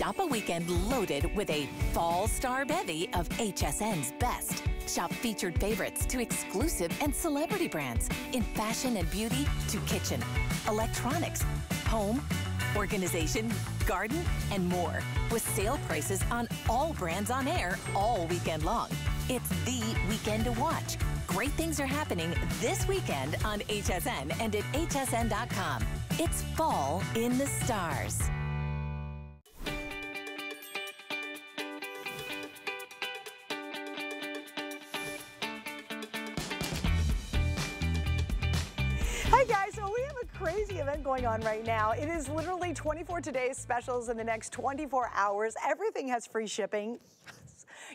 Speaker 3: Shop a weekend loaded with a fall star bevy of HSN's best. Shop featured favorites to exclusive and celebrity brands in fashion and beauty to kitchen, electronics, home, organization, garden, and more. With sale prices on all brands on air all weekend long. It's the weekend to watch. great things are happening this weekend on HSN and at hsn.com. It's fall in the stars.
Speaker 1: Going on right now. It is literally 24 today's specials in the next 24 hours. Everything has free shipping.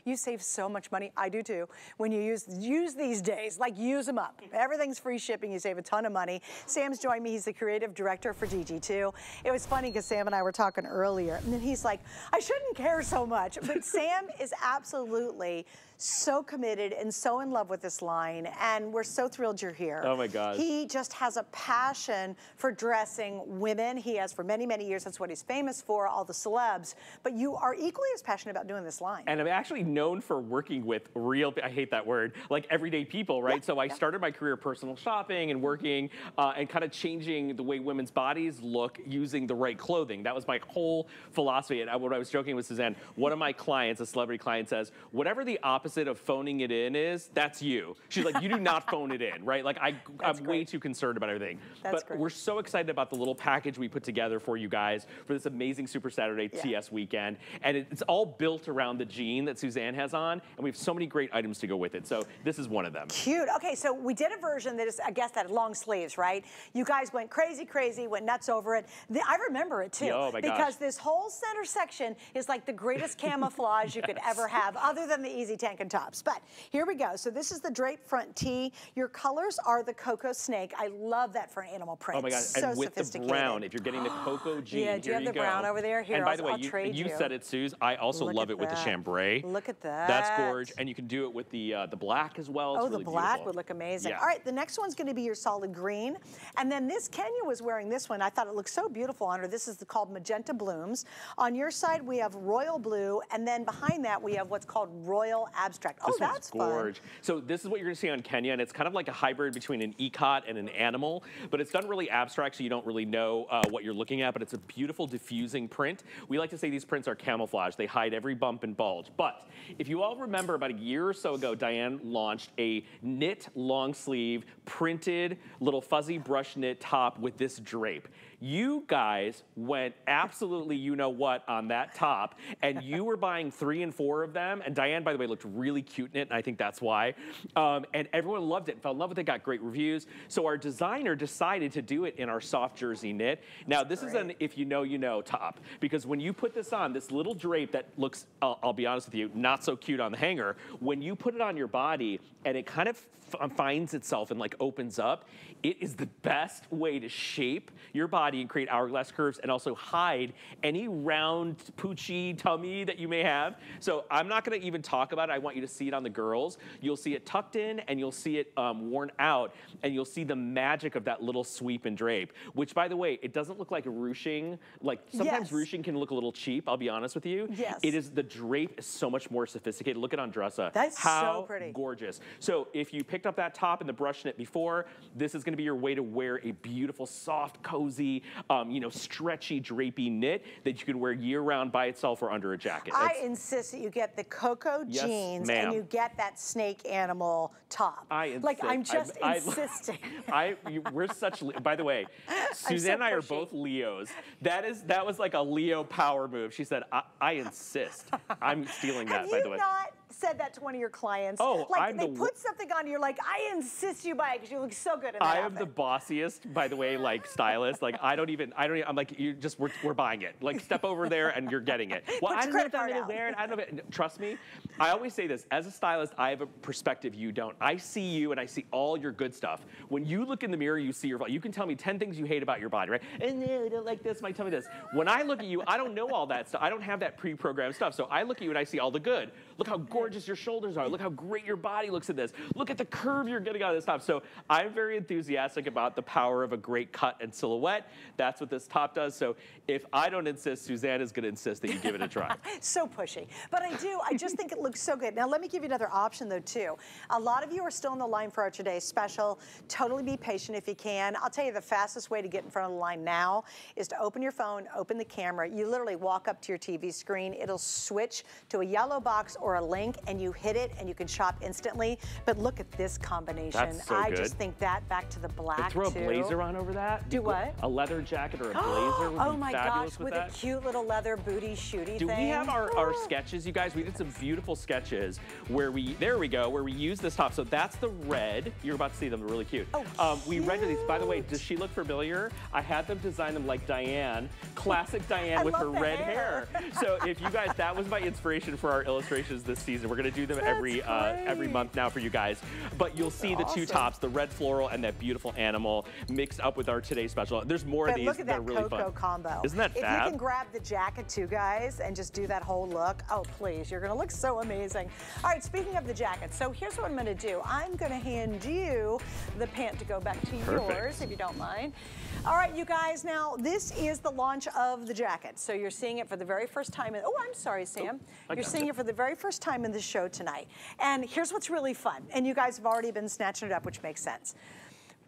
Speaker 1: You save so much money. I do too. When you use use these days, like use them up. Everything's free shipping. You save a ton of money. Sam's joined me. He's the creative director for DG2. It was funny because Sam and I were talking earlier, and then he's like, I shouldn't care so much. But Sam is absolutely so committed and so in love with this line, and we're so thrilled you're here.
Speaker 2: Oh my God.
Speaker 1: He just has a passion for dressing women. He has for many, many years. That's what he's famous for, all the celebs. But you are equally as passionate about doing this line.
Speaker 2: And I'm actually known for working with real, I hate that word, like everyday people, right?
Speaker 1: Yeah,
Speaker 2: so I
Speaker 1: yeah.
Speaker 2: started my career personal shopping and working uh, and kind of changing the way women's bodies look using the right clothing. That was my whole philosophy. And I, what I was joking with Suzanne, one of my clients, a celebrity client says, whatever the opposite of phoning it in is, that's you. She's like, you do not phone it in, right? Like I,
Speaker 1: That's
Speaker 2: I'm way too concerned about everything.
Speaker 1: That's
Speaker 2: but
Speaker 1: great.
Speaker 2: we're so excited about the little package we put together for you guys for this amazing Super Saturday
Speaker 1: Yeah.
Speaker 2: TS weekend. And it- it's all built around the jean that Suzanne has on. And we have so many great items to go with it. So this is one of them.
Speaker 1: Cute. Okay, so we did a version that is, I guess, that long sleeves, right? You guys went crazy, crazy, went nuts over it. The, I remember it too.
Speaker 2: Oh my gosh.
Speaker 1: because this whole center section is like the greatest camouflage you could ever have, other than the easy tank and tops. But here we go. So this is the drape front tee. Your colors are the cocoa snake. I love that for an animal print.
Speaker 2: Oh my God!
Speaker 1: So
Speaker 2: and with the
Speaker 1: sophisticated.
Speaker 2: brown, if you're getting the cocoa jean,
Speaker 1: Yeah, do you have the
Speaker 2: go.
Speaker 1: brown over there? Here,
Speaker 2: and by
Speaker 1: I'll-
Speaker 2: the way,
Speaker 1: I'll
Speaker 2: you,
Speaker 1: trade
Speaker 2: you
Speaker 1: you.
Speaker 2: said it, Suze. I also
Speaker 1: Look
Speaker 2: love it with the chambray.
Speaker 1: Look at that.
Speaker 2: That's
Speaker 1: that.
Speaker 2: gorgeous, and you can do it with the uh, the black as well. It's
Speaker 1: Oh,
Speaker 2: really
Speaker 1: the black
Speaker 2: beautiful.
Speaker 1: would look amazing.
Speaker 2: Yeah.
Speaker 1: All right, the next one's going to be your solid green. And then this, Kenya was wearing this one. I thought it looked so beautiful on her. This is the, called Magenta Blooms. On your side, we have royal blue. And then behind that, we have what's called royal abstract. Oh,
Speaker 2: This one's
Speaker 1: that's fun.
Speaker 2: gorge. So this is what you're gonna see on Kenya, and it's kind of like a hybrid between an ikat and an animal, but it's done really abstract, so you don't really know uh, what you're looking at, but it's a beautiful diffusing print. We like to say these prints are camouflage. They hide every bump and bulge. But if you all remember about a year or so ago, Diane launched a knit long sleeve printed little fuzzy brush knit top with this drape. You guys went absolutely you know what on that top, and you were buying three and four of them. And Diane, by the way, looked really cute in it, and I think that's why. Um, and everyone loved it and fell in love with it, got great reviews. So our designer decided to do it in our soft jersey knit. Now, this is an if you know, you know top, because when you put this on, this little drape that looks, I'll, I'll be honest with you, not so cute on the hanger, when you put it on your body and it kind of finds itself and like opens up, it is the best way to shape your body and create hourglass curves and also hide any round poochy tummy that you may have. So I'm not gonna even talk about it. I want you to see it on the girls. You'll see it tucked in and you'll see it um, worn out and you'll see the magic of that little sweep and drape, which by the way, it doesn't look like a ruching. Like sometimes
Speaker 1: Yes.
Speaker 2: ruching can look a little cheap, I'll be honest with you.
Speaker 1: Yes.
Speaker 2: It is, the drape is so much more sophisticated. Look at Andressa.
Speaker 1: That's so
Speaker 2: How
Speaker 1: pretty.
Speaker 2: gorgeous. So if you picked up that top and the brush knit before, this is gonna be your way to wear a beautiful, soft, cozy, um, you know, stretchy, drapey knit that you can wear year round by itself or under a jacket.
Speaker 1: I
Speaker 2: It's-
Speaker 1: insist that you get the cocoa
Speaker 2: Yes,
Speaker 1: jeans and you get that snake animal top.
Speaker 2: I
Speaker 1: like I'm just
Speaker 2: I- I-
Speaker 1: insisting.
Speaker 2: I, you, we're such. By the way, Suzanne and I are
Speaker 1: pushy.
Speaker 2: both Leos. That is that was like a Leo power move. She said, "I, I insist." I'm stealing that. By the way.
Speaker 1: not said that to one of your clients?
Speaker 2: Oh,
Speaker 1: like
Speaker 2: I'm
Speaker 1: they
Speaker 2: the
Speaker 1: put something on, you're like, I insist you buy it because you look so good in that
Speaker 2: I am the bossiest, by the way, like stylist. Like I don't even, I don't. Even, I'm like, you just we're, we're buying it. Like step over there and you're getting it. Well, I don't know if I'm gonna wear it. I don't know. If it, trust me, I always say this. As a stylist, I have a perspective you don't. I see you and I see all your good stuff. When you look in the mirror, you see your. You can tell me ten things you hate about your body, right? And no, I don't like this. Might tell me this. When I look at you, I don't know all that stuff. I don't have that pre-programmed stuff. So I look at you and I see all the good. Look how gorgeous your shoulders are. Look how great your body looks in this. Look at the curve you're getting out of this top. So I'm very enthusiastic about the power of a great cut and silhouette. That's what this top does. So if I don't insist, Suzanne is going to insist that you give it a try.
Speaker 1: so pushy. But I do, I just think it looks so good. Now let me give you another option though too. A lot of you are still in the line for our today's special. Totally be patient if you can. I'll tell you the fastest way to get in front of the line now is to open your phone, open the camera. You literally walk up to your TV screen. It'll switch to a yellow box or a link. And you hit it and you can shop instantly. But look at this combination.
Speaker 2: That's so
Speaker 1: I
Speaker 2: good.
Speaker 1: just think that back to the black
Speaker 2: Throw a blazer on over that.
Speaker 1: Do what?
Speaker 2: A leather jacket or a blazer would
Speaker 1: oh my gosh,
Speaker 2: with,
Speaker 1: with a cute little leather booty shooty
Speaker 2: Do
Speaker 1: thing.
Speaker 2: we have our, our sketches, you guys? We did some beautiful sketches where we, there we go, where we use this top. So that's the red. You're about to see them, they're really cute.
Speaker 1: Oh,
Speaker 2: um, we rendered these. By the way, does she look familiar? I had them design them like Diane, classic Diane with her red
Speaker 1: hair.
Speaker 2: hair. so if you guys, that was my inspiration for our illustrations this season. We're gonna do them every uh, every month now for you guys. But you'll see the two tops, the red floral and that beautiful animal mixed up with our today special. There's more of
Speaker 1: But
Speaker 2: these
Speaker 1: look at
Speaker 2: that really
Speaker 1: cocoa
Speaker 2: fun.
Speaker 1: combo.
Speaker 2: Isn't that
Speaker 1: If you can grab the jacket too, guys, and just do that whole look, oh please, you're gonna look so amazing. All right, speaking of the jacket, so here's what I'm gonna do. I'm gonna hand you the pant to go back to
Speaker 2: Perfect.
Speaker 1: yours, if you don't mind. All right, you guys, now this is the launch of the jacket. So you're seeing it for the very first time. In, oh, I'm sorry, Sam.
Speaker 2: I
Speaker 1: you're seeing it for the very first time in the show tonight. And here's what's really fun. And you guys have already been snatching it up, which makes sense.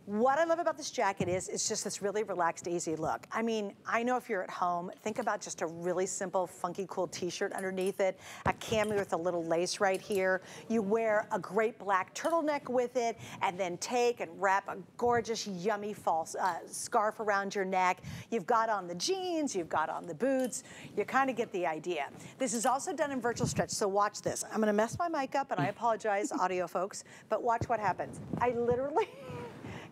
Speaker 1: What I love about this jacket is it's just this really relaxed, easy look. I mean, I know if you're at home, think about just a really simple, funky, cool t-shirt underneath it, a cami with a little lace right here. You wear a great black turtleneck with it, and then take and wrap a gorgeous, yummy false uh, scarf around your neck. You've got on the jeans, you've got on the boots. You kind of get the idea. This is also done in virtual stretch, so watch this. I'm gonna mess my mic up, and I apologize, audio folks, but watch what happens. I literally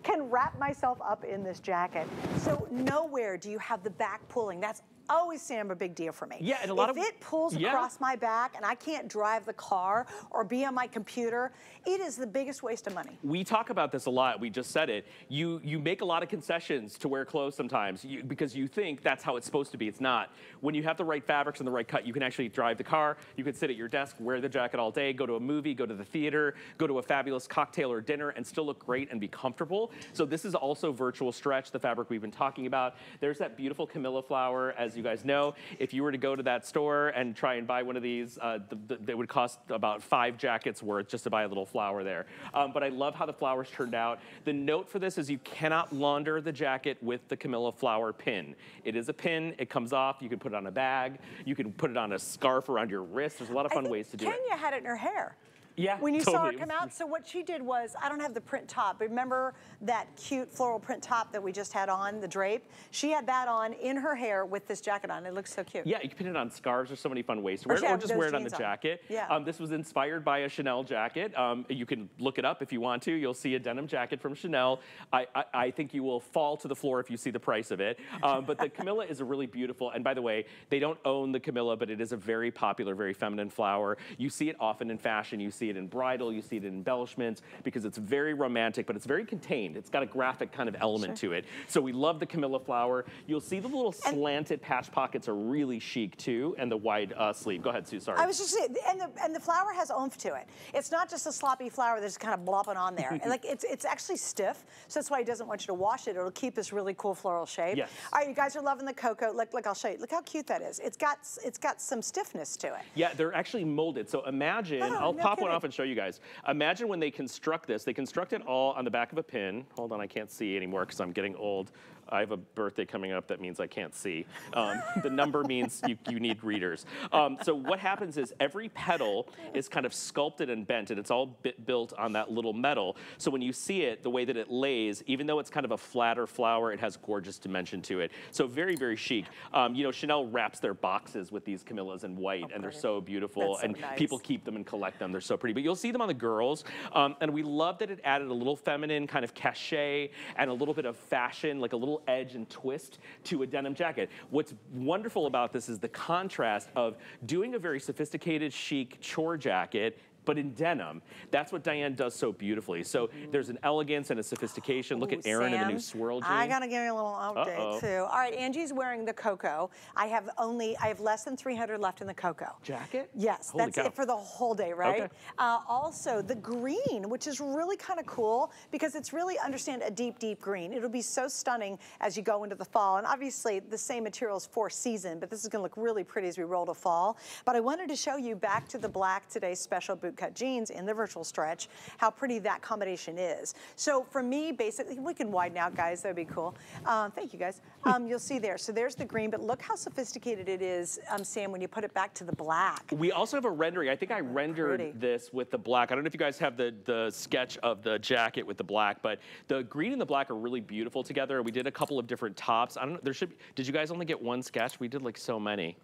Speaker 1: can wrap myself up in this jacket. So nowhere do you have the back pulling. That's always Sam a big deal for me.
Speaker 2: Yeah, and a lot
Speaker 1: if
Speaker 2: of-
Speaker 1: it pulls
Speaker 2: yeah.
Speaker 1: across my back and I can't drive the car or be on my computer, it is the biggest waste of money.
Speaker 2: we talk about this a lot. We just said it. You you make a lot of concessions to wear clothes sometimes you, because you think that's how it's supposed to be. It's not. When you have the right fabrics and the right cut, you can actually drive the car. You can sit at your desk, wear the jacket all day, go to a movie, go to the theater, go to a fabulous cocktail or dinner, and still look great and be comfortable. So this is also virtual stretch, the fabric we've been talking about. There's that beautiful Camellia flower, as you guys know. If you were to go to that store and try and buy one of these, uh, the, the, they would cost about five jackets worth just to buy a little flower there. Um, but I love how the flowers turned out. The note for this is you cannot launder the jacket with the Camellia flower pin. It is a pin, it comes off, you can put it on a bag, you can put it on a scarf around your wrist. There's a lot of fun ways to do it.
Speaker 1: Kenya had it in her hair.
Speaker 2: Yeah,
Speaker 1: When you saw her come out, so what she did was, I don't have the print top, but remember that cute floral print top that we just had on, the drape? She had that on in her hair with this jacket on. It looks so cute.
Speaker 2: Yeah, you can pin it on scarves. There's so many fun ways to wear
Speaker 1: she
Speaker 2: it, or just wear it on the
Speaker 1: on.
Speaker 2: jacket.
Speaker 1: Yeah.
Speaker 2: Um, this was inspired by a Chanel jacket. Um, you can look it up if you want to. You'll see a denim jacket from Chanel. I, I, I think you will fall to the floor if you see the price of it. Um, but the Camellia is a really beautiful, and by the way, they don't own the Camellia, but it is a very popular, very feminine flower. You see it often in fashion. You see it in bridal. You see it in embellishments because it's very romantic, but it's very contained. It's got a graphic kind of element to it. So we love the Camellia flower. You'll see the little slanted patch pockets are really chic too, and the wide uh, sleeve. Go ahead, Sue. Sorry.
Speaker 1: I was just saying, and the and the flower has oomph to it. It's not just a sloppy flower that's kind of blopping on there. And, like it's it's actually stiff, so that's why he doesn't want you to wash it. It'll keep this really cool floral shape.
Speaker 2: Yes.
Speaker 1: All right, you guys are loving the cocoa. Look, look, I'll show you. Look how cute that is. It's got it's got some stiffness to it.
Speaker 2: Yeah, they're actually molded. So imagine,
Speaker 1: Oh,
Speaker 2: I'll
Speaker 1: no
Speaker 2: pop one
Speaker 1: kidding.
Speaker 2: Off and show you guys. Imagine when they construct this, they construct it all on the back of a pin. Hold on, I can't see anymore because I'm getting old. I have a birthday coming up that means I can't see. Um, the number means you, you need readers. Um, so what happens is every petal is kind of sculpted and bent, and it's all bit built on that little metal. So when you see it, the way that it lays, even though it's kind of a flatter flower, it has gorgeous dimension to it. So very, very chic. Um, you know, Chanel wraps their boxes with these Camellias in white, and they're so beautiful,
Speaker 1: so
Speaker 2: and
Speaker 1: nice.
Speaker 2: people keep them and collect them. They're so pretty. But you'll see them on the girls, um, and we love that it added a little feminine kind of cachet and a little bit of fashion, like a little edge and twist to a denim jacket. What's wonderful about this is the contrast of doing a very sophisticated, chic chore jacket but in denim, that's what Diane does so beautifully. So there's an elegance and a sophistication. Look
Speaker 1: Ooh,
Speaker 2: at Erin in the new swirl jean.
Speaker 1: I gotta give you a little update
Speaker 2: Uh-oh.
Speaker 1: too. All right, Angie's wearing the cocoa. I have only, I have less than 300 left in the cocoa.
Speaker 2: Jacket?
Speaker 1: Yes,
Speaker 2: Holy
Speaker 1: that's
Speaker 2: cow.
Speaker 1: it for the whole day, right?
Speaker 2: Okay.
Speaker 1: Uh, also, the green, which is really kind of cool because it's really, understand, a deep, deep green. It'll be so stunning as you go into the fall. And obviously, the same materials for season, but this is gonna look really pretty as we roll to fall. But I wanted to show you back to the black today special bouquet cut jeans in the virtual stretch, how pretty that combination is. So for me, basically, we can widen out, guys. That'd be cool. Um, thank you, guys. Um, you'll see there. So there's the green, but look how sophisticated it is, um, Sam, when you put it back to the black.
Speaker 2: We also have a rendering. I think I rendered
Speaker 1: pretty.
Speaker 2: this with the black. I don't know if you guys have the, the sketch of the jacket with the black, but the green and the black are really beautiful together. We did a couple of different tops. I don't know, there should be, did you guys only get one sketch? We did like so many.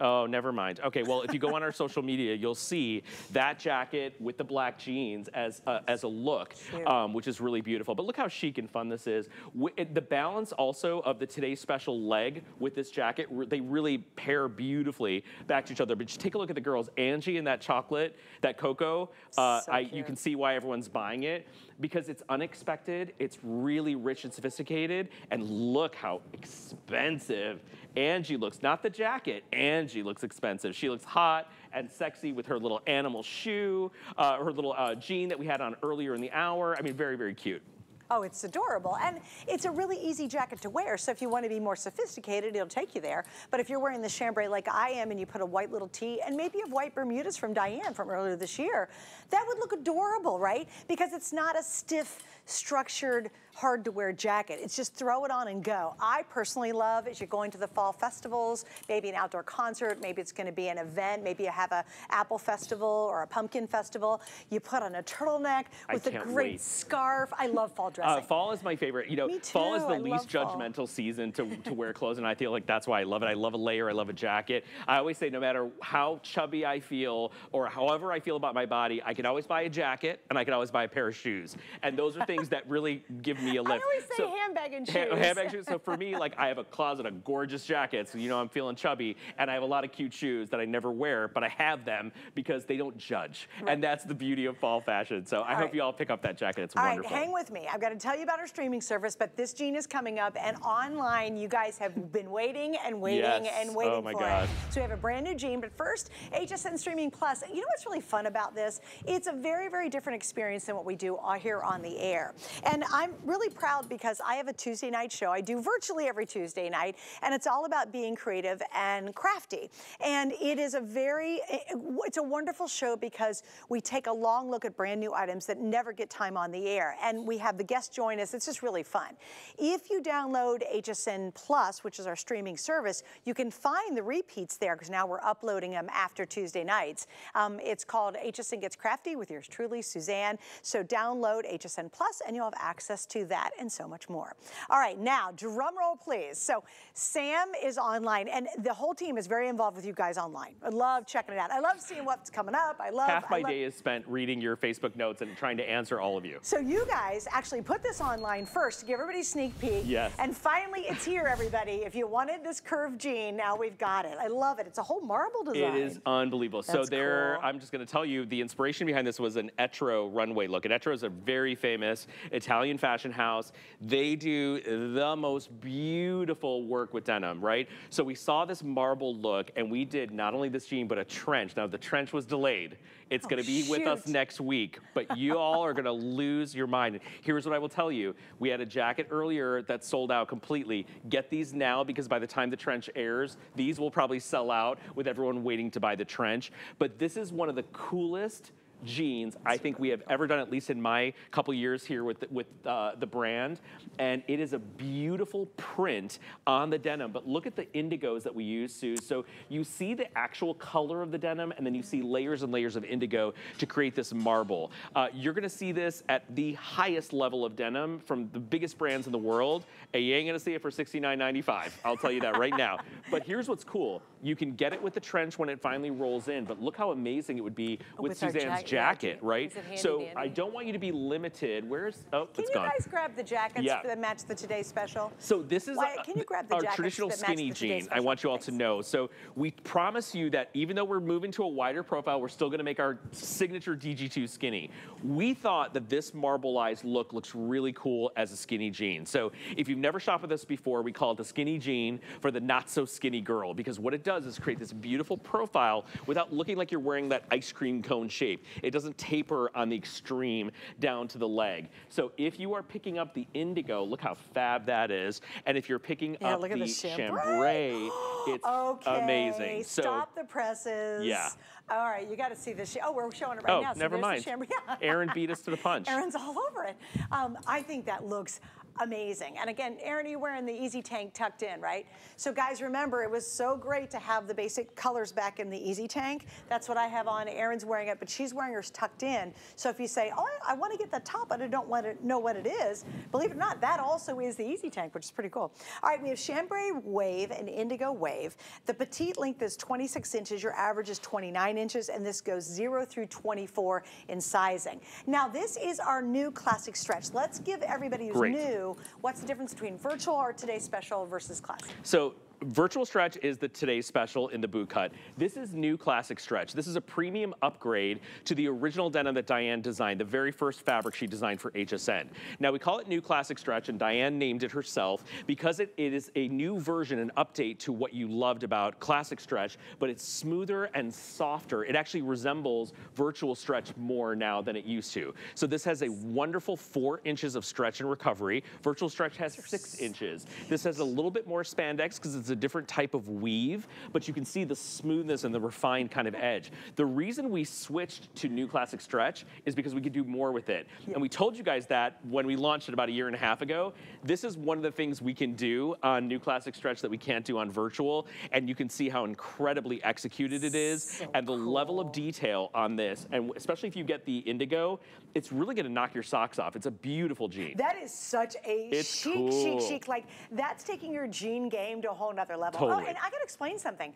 Speaker 2: Oh, never mind. Okay, well, if you go on our social media, you'll see that jacket with the black jeans as a, as a look, um, which is really beautiful. But look how chic and fun this is. Wi- it- the balance also of the today's special leg with this jacket, they really pair beautifully back to each other. But just take a look at the girls. Angie in that chocolate, that cocoa, uh,
Speaker 1: So
Speaker 2: I, you can see why everyone's buying it because it's unexpected, it's really rich and sophisticated, and look how expensive Angie looks. Not the jacket, Angie looks expensive. She looks hot and sexy with her little animal shoe, uh, her little uh, jean that we had on earlier in the hour. I mean, very, very cute.
Speaker 1: Oh, it's adorable. And it's a really easy jacket to wear. So if you want to be more sophisticated, it'll take you there. But if you're wearing the chambray like I am and you put a white little tee and maybe you have white Bermudas from Diane from earlier this year, that would look adorable, right? Because it's not a stiff, structured, hard to wear jacket. It's just throw it on and go. I personally love as you're going to the fall festivals, maybe an outdoor concert, maybe it's going to be an event, maybe you have a apple festival or a pumpkin festival. You put on a turtleneck with a great
Speaker 2: wait.
Speaker 1: scarf. I love fall dressing.
Speaker 2: Uh, fall is my favorite. You know, fall is the
Speaker 1: I
Speaker 2: least
Speaker 1: love fall.
Speaker 2: judgmental season to, to wear clothes, and I feel like that's why I love it. I love a layer, I love a jacket. I always say, no matter how chubby I feel or however I feel about my body, I can always buy a jacket and I can always buy a pair of shoes. And those are things that really give me a lift.
Speaker 1: I always say
Speaker 2: So-
Speaker 1: handbag and
Speaker 2: Ha-
Speaker 1: shoes.
Speaker 2: handbag shoes. So for me, like I have a closet of gorgeous jackets. You know, I'm feeling chubby, and I have a lot of cute shoes that I never wear, but I have them because they don't judge, and that's the beauty of fall fashion. So I hope
Speaker 1: right.
Speaker 2: you all pick up that jacket. It's
Speaker 1: All right,
Speaker 2: wonderful.
Speaker 1: hang with me. I've got to tell you about our streaming service, but this jean is coming up, and online, you guys have been waiting and waiting
Speaker 2: Yes.
Speaker 1: and waiting
Speaker 2: Oh, my
Speaker 1: for
Speaker 2: God.
Speaker 1: it. So we have a brand new jean, but first, HSN Streaming Plus. You know what's really fun about this? It's a very, very different experience than what we do here on the air. And I'm really proud because I have a Tuesday night show. I do virtually every Tuesday night, and it's all about being creative and crafty. And it is a very, it's a wonderful show because we take a long look at brand new items that never get time on the air. And we have the guests join us. It's just really fun. If you download HSN Plus, which is our streaming service, you can find the repeats there because now we're uploading them after Tuesday nights. Um, it's called HSN Gets Crafty with yours truly, Suzanne. So download HSN Plus and you'll have access to that and so much more. All right, now drum roll, please. So Sam is online and the whole team is very involved with you guys online. I love checking it out. I love seeing what's coming up. I love
Speaker 2: Half my
Speaker 1: love-
Speaker 2: day is spent reading your Facebook notes and trying to answer all of you.
Speaker 1: So you guys actually put this online first to give everybody a sneak peek.
Speaker 2: Yes.
Speaker 1: And finally, it's here, everybody. If you wanted this curved jean, now we've got it. I love it. It's a whole marble design.
Speaker 2: It is unbelievable. so there,
Speaker 1: cool.
Speaker 2: I'm just going to tell you, the inspiration behind this was an Etro runway look. And Etro is a very famous Italian fashion house. They do the most beautiful work with denim, right? So we saw this marble look, and we did not only this jean, but a trench. Now the trench was delayed. It's oh, going to be with us next week, but you all are going to lose your mind. Here's what I will tell you. We had a jacket earlier that sold out completely. Get these now because by the time the trench airs, these will probably sell out with everyone waiting to buy the trench. But this is one of the coolest jeans I think we have ever done, at least in my couple years here with the, with uh, the brand. And it is a beautiful print on the denim. But look at the indigos that we use, Sue. So you see the actual color of the denim, and then you see layers and layers of indigo to create this marble. Uh, you're gonna see this at the highest level of denim from the biggest brands in the world. And you ain't gonna see it for $69.95. I'll tell you that right now. But here's what's cool. You can get it with the trench when it finally rolls in, but look how amazing it would be with,
Speaker 1: With
Speaker 2: Suzanne's
Speaker 1: jacket,
Speaker 2: jacket, right?
Speaker 1: Is it handy
Speaker 2: so
Speaker 1: dandy?
Speaker 2: I don't want you to be limited. Where's, oh,
Speaker 1: Can
Speaker 2: it's
Speaker 1: you
Speaker 2: gone.
Speaker 1: guys grab the jackets
Speaker 2: Yeah.
Speaker 1: that match the Today Special?
Speaker 2: So this is
Speaker 1: Wyatt,
Speaker 2: a-
Speaker 1: can you grab the
Speaker 2: our traditional skinny
Speaker 1: the
Speaker 2: jean. I want you all to know. So we promise you that even though we're moving to a wider profile, we're still going to make our signature DG2 skinny. We thought that this marbleized look looks really cool as a skinny jean. So if you've never shopped with us before, we call it the skinny jean for the not so skinny girl because what it does is create this beautiful profile without looking like you're wearing that ice cream cone shape. It doesn't taper on the extreme down to the leg. So if you are picking up the indigo, look how fab that is. And if you're picking
Speaker 1: Yeah,
Speaker 2: up
Speaker 1: look
Speaker 2: the,
Speaker 1: at the chambray.
Speaker 2: it's
Speaker 1: Okay,
Speaker 2: amazing. So
Speaker 1: stop the presses.
Speaker 2: Yeah.
Speaker 1: All right, you got to see this. Oh, we're showing it right
Speaker 2: Oh,
Speaker 1: now. So
Speaker 2: never
Speaker 1: there's the
Speaker 2: mind.
Speaker 1: chambray. Yeah.
Speaker 2: Erin beat us to the punch.
Speaker 1: Erin's all over it. Um, I think that looks amazing. And again, Erin, you're wearing the Easy Tank tucked in, right? So guys, remember, it was so great to have the basic colors back in the Easy Tank. That's what I have on. Erin's wearing it, but she's wearing hers tucked in. So if you say, oh, I, I want to get the top, but I don't want to know what it is, believe it or not, that also is the Easy Tank, which is pretty cool. All right, we have chambray wave and indigo wave. The petite length is 26 inches. Your average is 29 inches, and this goes 0 through 24 in sizing. Now, this is our new classic stretch. Let's give everybody who's
Speaker 2: Great.
Speaker 1: new what's the difference between virtual or today's special versus classic.
Speaker 2: So Virtual Stretch is the today's special in the boot cut. This is new classic stretch. This is a premium upgrade to the original denim that Diane designed, the very first fabric she designed for HSN. Now we call it new classic stretch and Diane named it herself because it, it is a new version, an update to what you loved about classic stretch, but it's smoother and softer. It actually resembles virtual stretch more now than it used to. So this has a wonderful four inches of stretch and recovery. Virtual stretch has six inches. This has a little bit more spandex because it's a different type of weave, but you can see the smoothness and the refined kind of edge. The reason we switched to new classic stretch is because we could do more with it. And we told you guys that when we launched it about a year and a half ago. This is one of the things we can do on new classic stretch that we can't do on virtual. And you can see how incredibly executed it is
Speaker 1: So
Speaker 2: and the level of detail on this. And especially if you get the indigo, it's really gonna knock your socks off. It's a beautiful jean.
Speaker 1: That is such a
Speaker 2: It's
Speaker 1: chic,
Speaker 2: cool.
Speaker 1: chic, chic. Like that's taking your jean game to a whole nother level.
Speaker 2: Oh, totally.
Speaker 1: Oh, and I gotta explain something.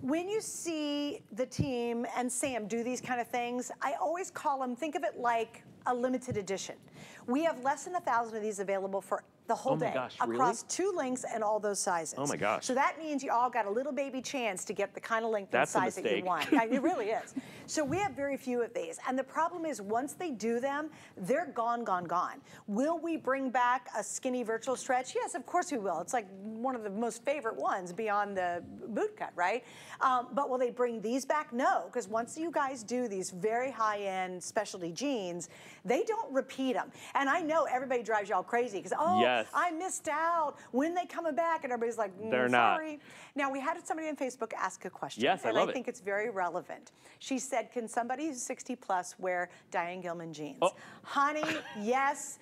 Speaker 1: When you see the team and Sam do these kind of things, I always call them, think of it like a limited edition. We have less than a thousand of these available for the whole
Speaker 2: Oh
Speaker 1: day
Speaker 2: gosh,
Speaker 1: across
Speaker 2: really?
Speaker 1: two links and all those sizes.
Speaker 2: Oh my gosh.
Speaker 1: So that means you all got a little baby chance to get the kind of length
Speaker 2: That's
Speaker 1: and size that you want. Yeah, it really is. So we have very few of these. And the problem is once they do them, they're gone, gone, gone. Will we bring back a skinny virtual stretch? Yes, of course we will. It's like one of the most favorite ones beyond the boot cut, right? Um, but will they bring these back? No, because once you guys do these very high-end specialty jeans, they don't repeat them. And I know everybody drives y'all crazy because, oh,
Speaker 2: Yes.
Speaker 1: I missed out. When they coming back? And everybody's like, mm,
Speaker 2: They're not.
Speaker 1: Now, we had somebody on Facebook ask a question.
Speaker 2: Yes, I
Speaker 1: and
Speaker 2: love
Speaker 1: I
Speaker 2: it.
Speaker 1: think it's very relevant. She said, Can somebody who's 60 plus wear Diane Gilman jeans?
Speaker 2: Oh.
Speaker 1: Honey, yes.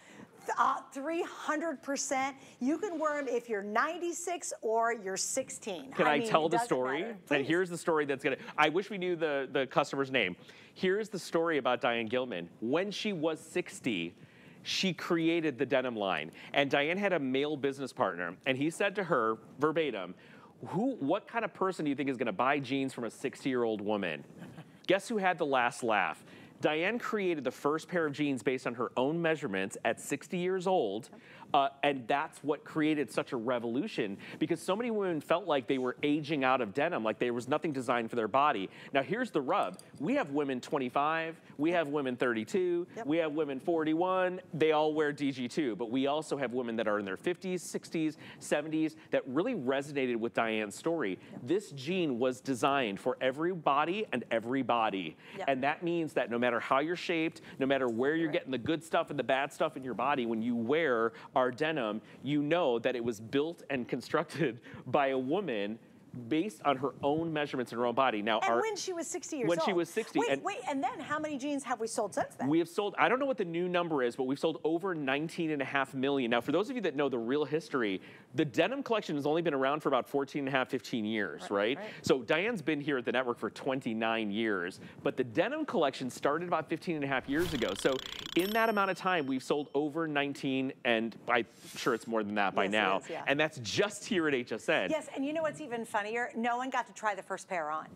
Speaker 1: Uh, 300%. You can wear them if you're 96 or you're 16.
Speaker 2: Can I,
Speaker 1: mean,
Speaker 2: tell the story? And here's the story that's gonna. I wish we knew the the customer's name. Here's the story about Diane Gilman. When she was 60. She created the denim line, and Diane had a male business partner, and he said to her verbatim, "Who? What kind of person do you think is going to buy jeans from a 60-year-old woman?" Guess who had the last laugh? Diane created the first pair of jeans based on her own measurements at 60 years old. Uh, and that's what created such a revolution because so many women felt like they were aging out of denim, like there was nothing designed for their body. Now, here's the rub we have women 25, we have women 32,
Speaker 1: Yep.
Speaker 2: we have women 41, they all wear DG2, but we also have women that are in their 50s, 60s, 70s that really resonated with Diane's story. This jean was designed for every body and every body.
Speaker 1: Yep.
Speaker 2: And that means that no matter how you're shaped, no matter where you're
Speaker 1: Right.
Speaker 2: getting the good stuff and the bad stuff in your body, when you wear our denim, you know that it was built and constructed by a woman based on her own measurements in her own body. Now,
Speaker 1: And
Speaker 2: our,
Speaker 1: when she was 60 years
Speaker 2: when
Speaker 1: old.
Speaker 2: she was 60,
Speaker 1: Wait,
Speaker 2: and-
Speaker 1: wait, and then how many jeans have we sold since then?
Speaker 2: we have sold, I don't know what the new number is, but we've sold over 19 and a half million. Now, for those of you that know the real history, the denim collection has only been around for about 14 and a half, 15 years, right?
Speaker 1: right.
Speaker 2: So Diane's been here at the network for 29 years, but the denim collection started about 15 and a half years ago. So in that amount of time, we've sold over 19, and I'm sure it's more than that by
Speaker 1: Yes,
Speaker 2: now.
Speaker 1: is, yeah.
Speaker 2: And that's just here at HSN.
Speaker 1: Yes, and you know what's even funnier? No one got to try the first pair on.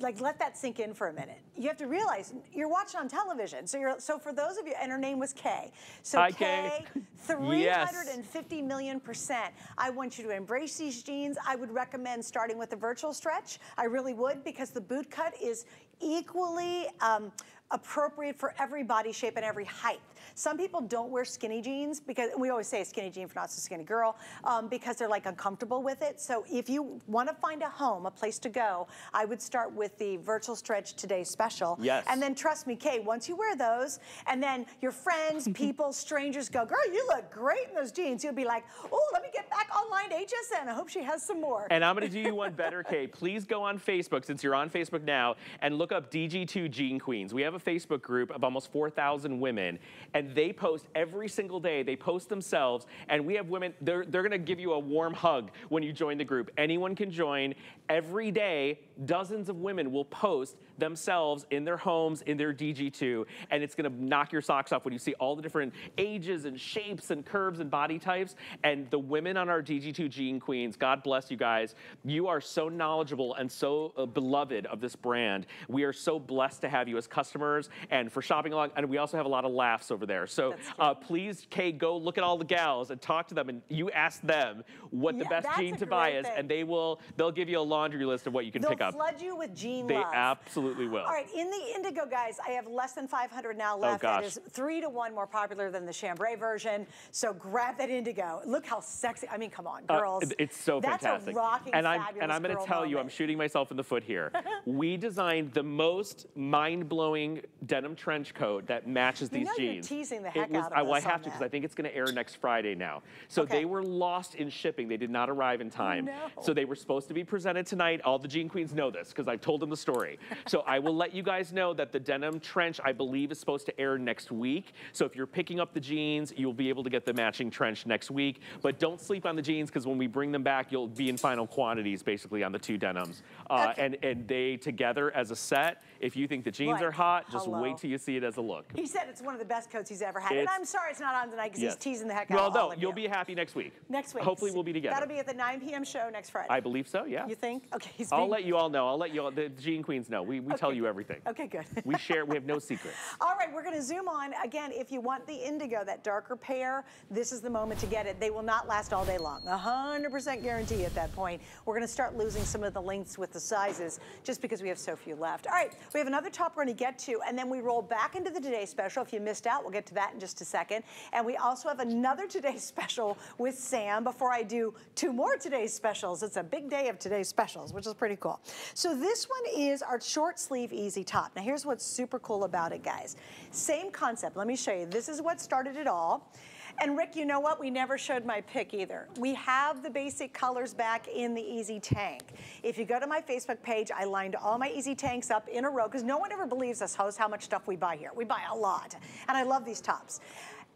Speaker 1: Like, let that sink in for a minute. You have to realize you're watching on television. So, you're so for those of you, and her name was Kay. So
Speaker 2: Hi,
Speaker 1: Kay,
Speaker 2: Kay.
Speaker 1: 350 million percent. I want you to embrace these jeans. I would recommend starting with the virtual stretch. I really would because the boot cut is equally um, appropriate for every body shape and every height. Some people don't wear skinny jeans because we always say a skinny jean for not so skinny girl um, because they're like uncomfortable with it. So if you want to find a home, a place to go, I would start with the virtual stretch today special.
Speaker 2: Yes.
Speaker 1: And then trust me, Kay, once you wear those and then your friends, people, strangers go, girl, you look great in those jeans. You'll be like, oh, let me get back online to HSN. I hope she has some more.
Speaker 2: And I'm going to do you one better, Kay. Please go on Facebook, since you're on Facebook now, and look up DG2 Jean Queens. We have a Facebook group of almost 4,000 women, and they post every single day. They post themselves, and we have women, they're, they're going to give you a warm hug when you join the group. Anyone can join. Every day, dozens of women will post themselves in their homes, in their DG2, and it's gonna knock your socks off when you see all the different ages and shapes and curves and body types. And the women on our DG2 Jean Queens, God bless you guys. You are so knowledgeable and so uh, beloved of this brand. We are so blessed to have you as customers and for shopping along. And we also have a lot of laughs there. So uh, please, Kay, go look at all the gals and talk to them and you ask them what
Speaker 1: Yeah,
Speaker 2: the best jean to buy is and they will, they'll give you a laundry list of what you can
Speaker 1: They'll
Speaker 2: pick up.
Speaker 1: flood you with jean
Speaker 2: They absolutely will.
Speaker 1: All right, in the indigo, guys, I have less than 500 now left. That
Speaker 2: Oh, gosh.
Speaker 1: is three to one more popular than the chambray version. So grab that indigo. Look how sexy. I mean, come on,
Speaker 2: Uh,
Speaker 1: girls.
Speaker 2: it- it's so
Speaker 1: That's
Speaker 2: fantastic.
Speaker 1: a rocking,
Speaker 2: and I'm
Speaker 1: fabulous
Speaker 2: and I'm going to tell you, I'm shooting myself in the foot here. we designed the most mind-blowing denim trench coat that matches these
Speaker 1: you're
Speaker 2: jeans.
Speaker 1: Teasing the
Speaker 2: It
Speaker 1: heck
Speaker 2: was-
Speaker 1: out of
Speaker 2: I, well, I
Speaker 1: us on
Speaker 2: have to because. I think it's going to air next Friday now. So
Speaker 1: Okay.
Speaker 2: they were lost in shipping. They did not arrive in time.
Speaker 1: no.
Speaker 2: So they were supposed to be presented tonight. All the Jean Queens know this because I've told them the story. so I will let you guys know that the denim trench, I believe, is supposed to air next week. So if you're picking up the jeans, you'll be able to get the matching trench next week. But don't sleep on the jeans because when we bring them back, you'll be in final quantities basically on the two denims. Uh,
Speaker 1: Okay.
Speaker 2: and, and they together as a set, if you think the jeans are hot, just
Speaker 1: hello.
Speaker 2: wait till you see it as a look.
Speaker 1: He said it's one of the best coats he's ever had. and I'm sorry it's not on tonight because
Speaker 2: Yes.
Speaker 1: he's teasing the heck
Speaker 2: well,
Speaker 1: out of
Speaker 2: no,
Speaker 1: all of
Speaker 2: you'll
Speaker 1: you.
Speaker 2: be happy next week.
Speaker 1: Next week.
Speaker 2: Hopefully we'll be together.
Speaker 1: That'll be at the 9 p.m. show next Friday.
Speaker 2: I believe so, yeah.
Speaker 1: You think? Okay, he's
Speaker 2: I'll
Speaker 1: being-
Speaker 2: let you all know. I'll let you all, the Jean Queens know. We, we tell you everything.
Speaker 1: Okay, good.
Speaker 2: We share, we have no secrets.
Speaker 1: All right, we're going to zoom on. Again, if you want the indigo, that darker pair, this is the moment to get it. They will not last all day long. 100% guarantee at that point. We're going to start losing some of the lengths with the sizes just because we have so few left. All right, we have another top we're going to get to, and then we roll back into the Today Special. If you missed out, we'll get to that in just a second. And we also have another Today Special with Sam before I do two more Today Specials. It's a big day of Today Specials, which is pretty cool. So this one is our short sleeve easy top. Now here's what's super cool about it, guys. Same concept. Let me show you. This is what started it all. And Rick, you know what? We never showed my pick either. We have the basic colors back in the Easy Tank. If you go to my Facebook page, I lined all my Easy Tanks up in a row because no one ever believes us hosts how much stuff we buy here. We buy a lot. And I love these tops.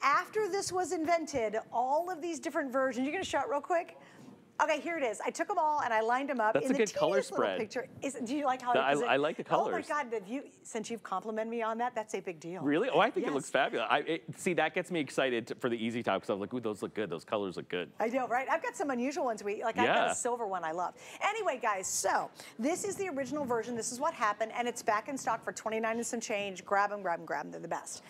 Speaker 1: After this was invented, all of these different versions, you're gonna show it real quick? Okay, here it is. I took them all and I lined them up
Speaker 2: That's
Speaker 1: in
Speaker 2: a
Speaker 1: the
Speaker 2: good color spread.
Speaker 1: picture. Is, do you like how
Speaker 2: I-
Speaker 1: it-
Speaker 2: I like the colors.
Speaker 1: Oh my. God, you, since you've complimented me on that, that's a big deal.
Speaker 2: Really? Oh, I think it looks fabulous. I, it, see, that gets me excited to- for the easy top because I was like, ooh, those look good. Those colors look good.
Speaker 1: I know, right? I've got some unusual ones. We like yeah. I've got a silver one I love. Anyway, guys, so this is the original version. This is what happened, and it's back in stock for 29 and some change. Grab them, grab them, grab them. They're the best.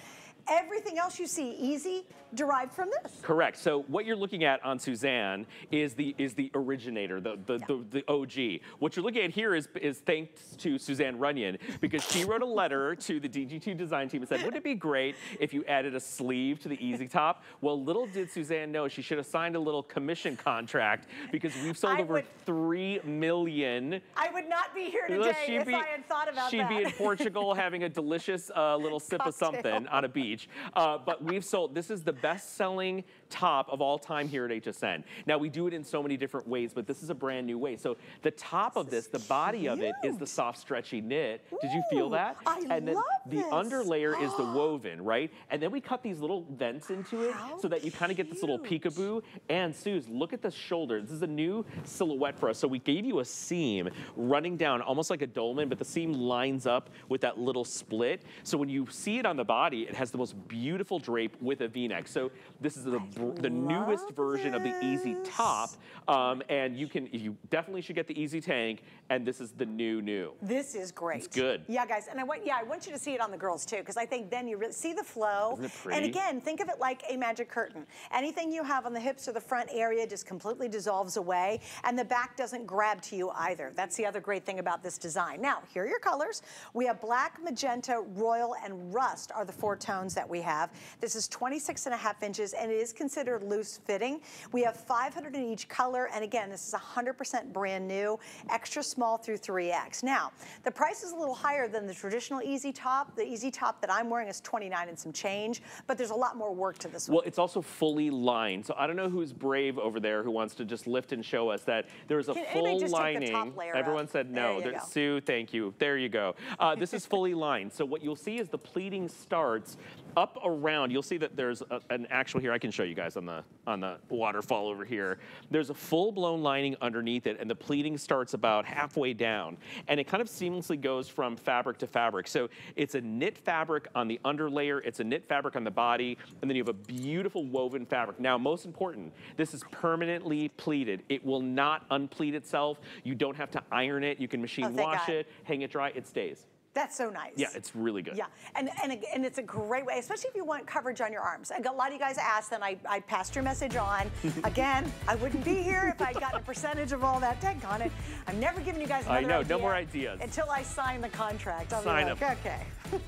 Speaker 1: Everything else you see easy derived from this.
Speaker 2: Correct. So what you're looking at on Suzanne is the is the originator, the the, the, the OG. What you're looking at here is is thanks to Suzanne Runyan because she wrote a letter to the DG2 design team and said, "Wouldn't it be great if you added a sleeve to the Easy Top?" Well, little did Suzanne know she should have signed a little commission contract because we've sold
Speaker 1: I
Speaker 2: over
Speaker 1: would-
Speaker 2: three million.
Speaker 1: I would not be here today
Speaker 2: she'd
Speaker 1: if
Speaker 2: be-
Speaker 1: I had thought about
Speaker 2: she'd
Speaker 1: that.
Speaker 2: be in Portugal having a delicious uh, little sip of something on a beach. Uh, but we've sold, this is the best-selling top of all time here at HSN. Now, we do it in so many different ways, but this is a brand new way. So the top of this,
Speaker 1: This
Speaker 2: the body of it is the soft, stretchy knit. Did you feel that?
Speaker 1: I
Speaker 2: and then
Speaker 1: love
Speaker 2: the
Speaker 1: this.
Speaker 2: underlayer is the woven, right? And then we cut these little vents into it
Speaker 1: How
Speaker 2: so that you kind of get this little
Speaker 1: cute.
Speaker 2: peekaboo. And Suze, look at the shoulder. This is a new silhouette for us. So we gave you a seam running down almost like a dolman, but the seam lines up with that little split. So when you see it on the body, it has the most beautiful drape with a v-neck. So this is the, the newest version of the Easy. Top. Um, and you can, you definitely should get the Easy Tank and this is the new new.
Speaker 1: This is great.
Speaker 2: It's good.
Speaker 1: Yeah, guys, and I want yeah, I want you to see it on the girls too, because I think then you really see the flow.
Speaker 2: Isn't it pretty?
Speaker 1: And again, think of it like a magic curtain. Anything you have on the hips or the front area just completely dissolves away, and the back doesn't grab to you either. That's the other great thing about this design. Now, here are your colors. We have black, magenta, royal, and rust are the four tones that we have. This is 26 and a half inches, and it is considered loose fitting. We have 500 in each color, and again, this is 100% brand new, extra small through 3X. Now, the price is a little higher than the traditional Easy Top. The Easy Top that I'm wearing is 29 and some change, but there's a lot more work to this one.
Speaker 2: Well, it's also fully lined. So I don't know who's brave over there who wants to just lift and show us that there is a
Speaker 1: Can
Speaker 2: full
Speaker 1: just take the
Speaker 2: lining.
Speaker 1: top layer
Speaker 2: Everyone
Speaker 1: off?
Speaker 2: said
Speaker 1: There
Speaker 2: no. There-
Speaker 1: go.
Speaker 2: Sue, thank you. There you go. Uh, this is fully lined. So what you'll see is the pleating starts up around. You'll see that there's a, an actual here. I can show you guys on the on the waterfall over here. There's a full-blown lining underneath it, and the pleating starts about halfway down, and it kind of seamlessly goes from fabric to fabric. So it's a knit fabric on the underlayer. It's a knit fabric on the body, and then you have a beautiful woven fabric. Now, most important, this is permanently pleated. It will not unpleat itself. You don't have to iron it. You can machine
Speaker 1: Oh,
Speaker 2: wash
Speaker 1: God.
Speaker 2: it, hang it dry. It stays.
Speaker 1: That's so nice.
Speaker 2: Yeah, it's really good.
Speaker 1: Yeah, and, and, and it's a great way, especially if you want coverage on your arms. I got- A lot of you guys asked, and I, I passed your message on. Again, I wouldn't be here if I'd gotten a percentage of all that tech on it. I'm never giving you guys
Speaker 2: I
Speaker 1: another
Speaker 2: know, no more ideas.
Speaker 1: Until I sign the contract. I'll
Speaker 2: Sign
Speaker 1: be like,
Speaker 2: 'em.
Speaker 1: okay.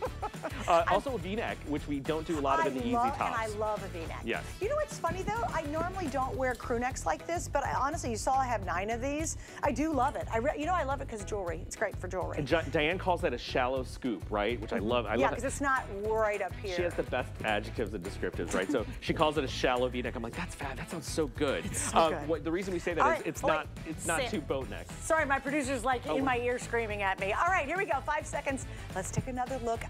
Speaker 2: Uh, also a V-neck, which we don't do a lot of
Speaker 1: I
Speaker 2: in the easy
Speaker 1: love,
Speaker 2: tops.
Speaker 1: And I love a V-neck.
Speaker 2: Yes.
Speaker 1: You know what's funny though? I normally don't wear crew necks like this, but I, honestly, you saw I have nine of these. I do love it. I re- you know, I love it because jewelry. It's great for jewelry.
Speaker 2: And Di- Diane calls that a shallow scoop, right? Which I love. I
Speaker 1: yeah, because it's not right up here.
Speaker 2: She has the best adjectives and descriptives, right? so she calls it a shallow V-neck. I'm like, that's fat. That sounds so good.
Speaker 1: so
Speaker 2: Uh,
Speaker 1: good.
Speaker 2: What, the reason we say that
Speaker 1: All
Speaker 2: is
Speaker 1: right,
Speaker 2: it's not it's not
Speaker 1: Sit.
Speaker 2: too boat neck.
Speaker 1: Sorry, my producer's like
Speaker 2: Oh.
Speaker 1: in my ear screaming at me. All right, here we go. Five seconds. Let's take another look.